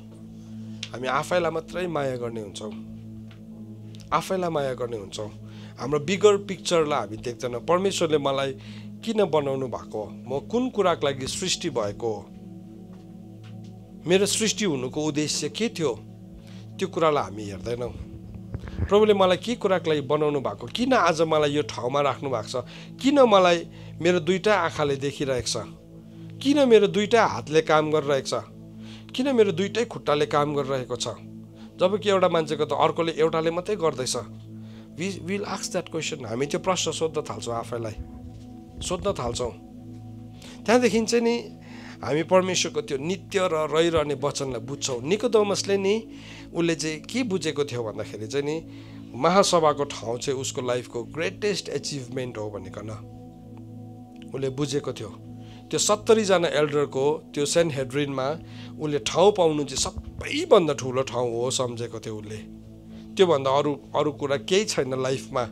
हामी आफैलाई मात्रै माया गर्ने हुन्छौँ। आफैलाई माया गर्ने हुन्छौँ। हाम्रो बिगर पिक्चरलाई हामी देख्दैनौँ। परमेश्वरले मलाई किन बनाउनु भएको? म कुन कुराको लागि सृष्टि भएको? मेरो सृष्टि हुनुको उद्देश्य के थियो? त्यो कुरालाई हामी हेर्दैनौँ। प्रभुले मलाई के कुराको लागि बनाउनु भएको? किन आज मलाई यो ठाउँमा राख्नु भएको छ? किन मलाई मेरो दुइटा आँखाले देखिरहेको छ? किन मेरो दुइटा हातले काम गरिरहेको छ? किन मेरो दुइटै खुट्टाले काम गरिरहेको छ? जब कि एउटा मान्छेको त अर्कोले एउटाले मात्रै गर्दैछ। वि विल आक्स द्याट क्वेसन हामी त्यो प्रश्न सोध्न थाल्छौँ आफैलाई। सोध्न थाल्छौँ। त्यहाँदेखि चाहिँ नि हामी परमेश्वरको त्यो नित्य र रहिरहने वचनलाई बुझ्छौँ। निकोदोमसले नि उसले चाहिँ के बुझेको थियो भन्दाखेरि चाहिँ नि महासभाको ठाउँ चाहिँ उसको लाइफको ग्रेटेस्ट एचिभमेन्ट हो भनिकन उसले बुझेको थियो। त्यो सत्तरीजना एल्डरको त्यो सेन्ट हेड्रिनमा उसले ठाउँ पाउनु चाहिँ सबैभन्दा ठुलो ठाउँ हो सम्झेको थियो उसले। त्योभन्दा अरू अरू कुरा केही छैन लाइफमा।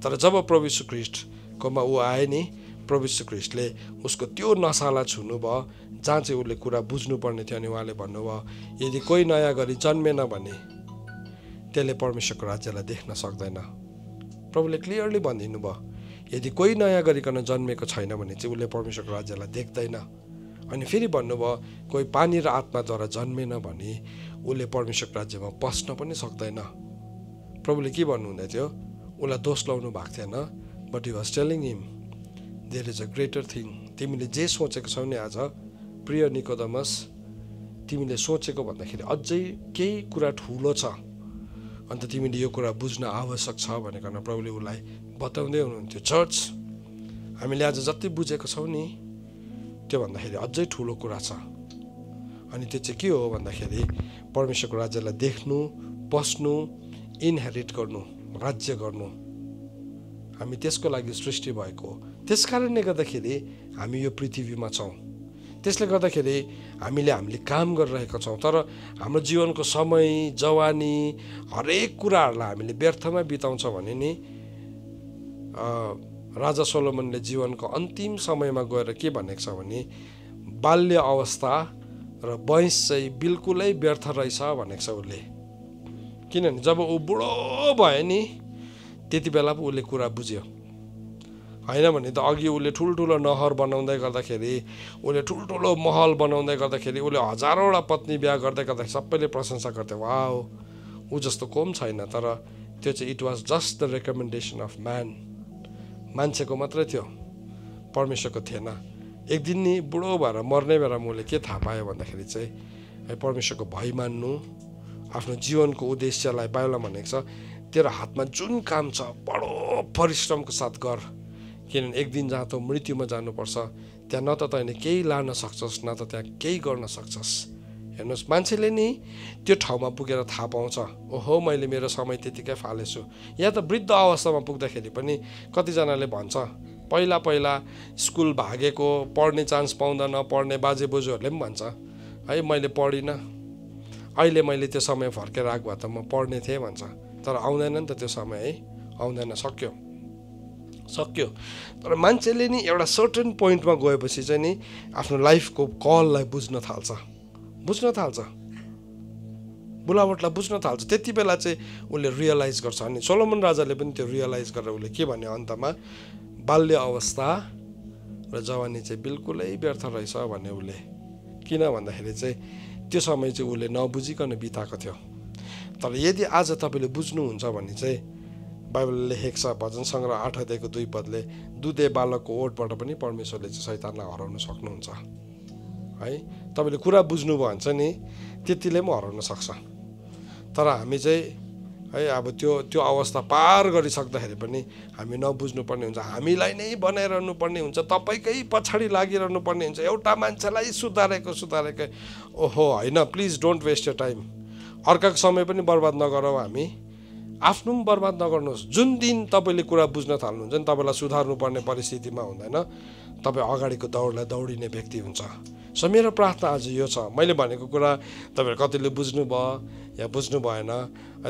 तर जब प्रविशु ख्रिस्टकोमा ऊ आए नि प्रविशु ख्रिस्टले उसको त्यो नसालाई छुनु भयो जहाँ चाहिँ उसले कुरा बुझ्नुपर्ने थियो अनि उहाँले भन्नुभयो यदि कोही नयाँ गरी जन्मेन भने त्यसले परमेश्वरको राज्यलाई देख्न सक्दैन। प्रभुले क्लियरली भनिदिनु भयो यदि कोही नयाँ गरिकन जन्मेको छैन भने चाहिँ उसले परमेश्वरको राज्यलाई देख्दैन। अनि फेरि भन्नुभयो कोही पानी र आत्माद्वारा जन्मेन भने उसले परमेश्वरको राज्यमा पस्न पनि सक्दैन। प्रभुले के भन्नुहुँदै थियो? उसलाई दोष लाउनु भएको थिएन but you was telling him there is a greater thing तिमीले जे सोचेको छौ नि आज प्रिय निकोदमस तिमीले सोचेको भन्दाखेरि अझै केही कुरा ठुलो छ। अन्त तिमीले यो कुरा बुझ्न आवश्यक छ भनेर प्रभुले उसलाई बताउँदै हुनुहुन्थ्यो। चर्च हामीले आज जति बुझेको छौँ नि त्यो भन्दाखेरि अझै ठुलो कुरा छ। अनि त्यो चाहिँ के हो भन्दाखेरि परमेश्वरको राज्यलाई देख्नु पस्नु इनहेरिट गर्नु राज्य गर्नु। हामी त्यसको लागि सृष्टि भएको त्यस कारणले गर्दाखेरि हामी यो पृथ्वीमा छौँ। त्यसले गर्दाखेरि हामीले हामीले काम गरिरहेका छौँ। तर हाम्रो जीवनको समय जवानी हरेक कुराहरूलाई हामीले व्यर्थमा बिताउँछौँ भने नि राजा सोलोमनले जीवनको अन्तिम समयमा गएर के भनेको छ भने बाल्य अवस्था र वयस चाहिँ बिल्कुलै व्यर्थ रहेछ भनेको छ उसले। किनभने जब ऊ बुढो भयो नि त्यति बेला पो उसले कुरा बुझ्यो। होइन भने त अघि उसले ठुल्ठुलो नहर बनाउँदै गर्दाखेरि उसले ठुल्ठुलो महल बनाउँदै गर्दाखेरि उसले हजारौँवटा पत्नी बिहा गर्दै गर्दाखेरि सबैले प्रशंसा गर्थे वा ऊ जस्तो कोम छैन। तर त्यो चाहिँ it was just the recommendation of man मान्छेको मात्रै थियो परमेश्वरको थिएन। एक दिन नि बुढो भएर मर्ने बेला मैले के थाहा पाएँ भन्दाखेरि चाहिँ है परमेश्वरको भय मान्नु आफ्नो जीवनको उद्देश्यलाई बाइबलमा भनेको छ तेरो हातमा जुन काम छ बडो परिश्रमको साथ गर। किनभने एक दिन जहाँ त मृत्युमा जानुपर्छ त्यहाँ न त तैँले केही लान सक्छस् न त त्यहाँ केही गर्न सक्छस्। हेर्नुहोस् मान्छेले नि त्यो ठाउँमा पुगेर थाहा पाउँछ ओहो मैले मेरो समय त्यतिकै फालेछु। या त वृद्ध अवस्थामा पुग्दाखेरि पनि कतिजनाले भन्छ पहिला पहिला स्कुल भागेको पढ्ने चान्स पाउँदा नपढ्ने बाजे बोजूहरूले पनि भन्छ है मैले पढिनँ। अहिले मैले त्यो समय फर्केर आएको भए त म पढ्ने थिएँ भन्छ। तर आउँदैन नि त त्यो समय है आउँदैन सक्यो। सक्यो। तर मान्छेले नि एउटा सर्टन पोइन्टमा गएपछि चाहिँ नि आफ्नो लाइफको कललाई बुझ्न थाल्छ। बुझ्न थाल्छ। बुलावटलाई बुझ्न थाल्छ। त्यति बेला चाहिँ उसले रियलाइज गर्छ। अनि सोलोमन राजाले पनि त्यो रियलाइज गरेर उसले के भन्यो अन्तमा बाल्य अवस्था र जवानी चाहिँ बिल्कुलै व्यर्थ रहेछ भन्यो उसले। किन भन्दाखेरि चाहिँ त्यो समय चाहिँ उसले नबुझिकन बिताएको थियो। तर यदि आज तपाईँले बुझ्नुहुन्छ भने चाहिँ बाइबलले लेखेको छ भजन सङ्ग्रह आठ अध्यायको दुई पदले दुधे बालकको ओठबाट पनि परमेश्वरले चाहिँ सैतानलाई हराउन सक्नुहुन्छ। है? तपाईँले कुरा बुझ्नुभयो भने चाहिँ नि त्यतिले पनि हराउन सक्छ। तर हामी चाहिँ है अब त्यो त्यो अवस्था पार गरिसक्दाखेरि पनि हामी नबुझ्नु पर्ने हुन्छ। हामीलाई नै बनाइरहनु पर्ने हुन्छ तपाईँकै पछाडि लागिरहनु पर्ने हुन्छ। एउटा मान्छेलाई सुधारेको सुधारेकै। ओहो होइन please don't waste your time. अर्काको समय पनि बर्बाद नगरौँ हामी। आफ्नो पनि बर्बाद नगर्नुहोस्। जुन दिन तपाईँले कुरा बुझ्न थाल्नुहुन्छ नि तपाईँलाई सुधार्नु पर्ने परिस्थितिमा हुँदैन तपाईँ अगाडिको दौडलाई दौडिने व्यक्ति हुन्छ। सो मेरो प्रार्थना आज यो छ। मैले भनेको कुरा तपाईँहरू कतिले बुझ्नुभयो या बुझ्नु भएन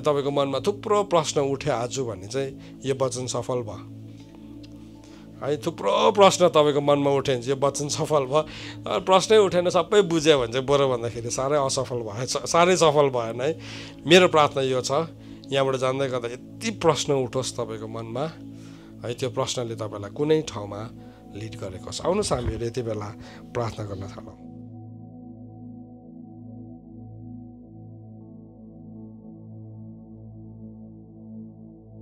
तपाईँको मनमा थुप्रो प्रश्न उठ्यो आज भने चाहिँ यो वचन सफल भयो। है थुप्रो प्रश्न तपाईँको मनमा उठ्यो भने चाहिँ यो वचन सफल भयो। प्रश्नै उठेन सबै बुझ्यो भने चाहिँ बरु भन्दाखेरि साह्रै असफल भएछ साह्रै सफल भएन है। मेरो प्रार्थना यो छ। यहाँबाट जाँदै गर्दा यति प्रश्न उठोस् तपाईँको मनमा। है त्यो प्रश्नले तपाईँलाई कुनै ठाउँमा लिड गरेको छ। आउनुहोस् हामीहरू यति बेला प्रार्थना गर्न थालौँ।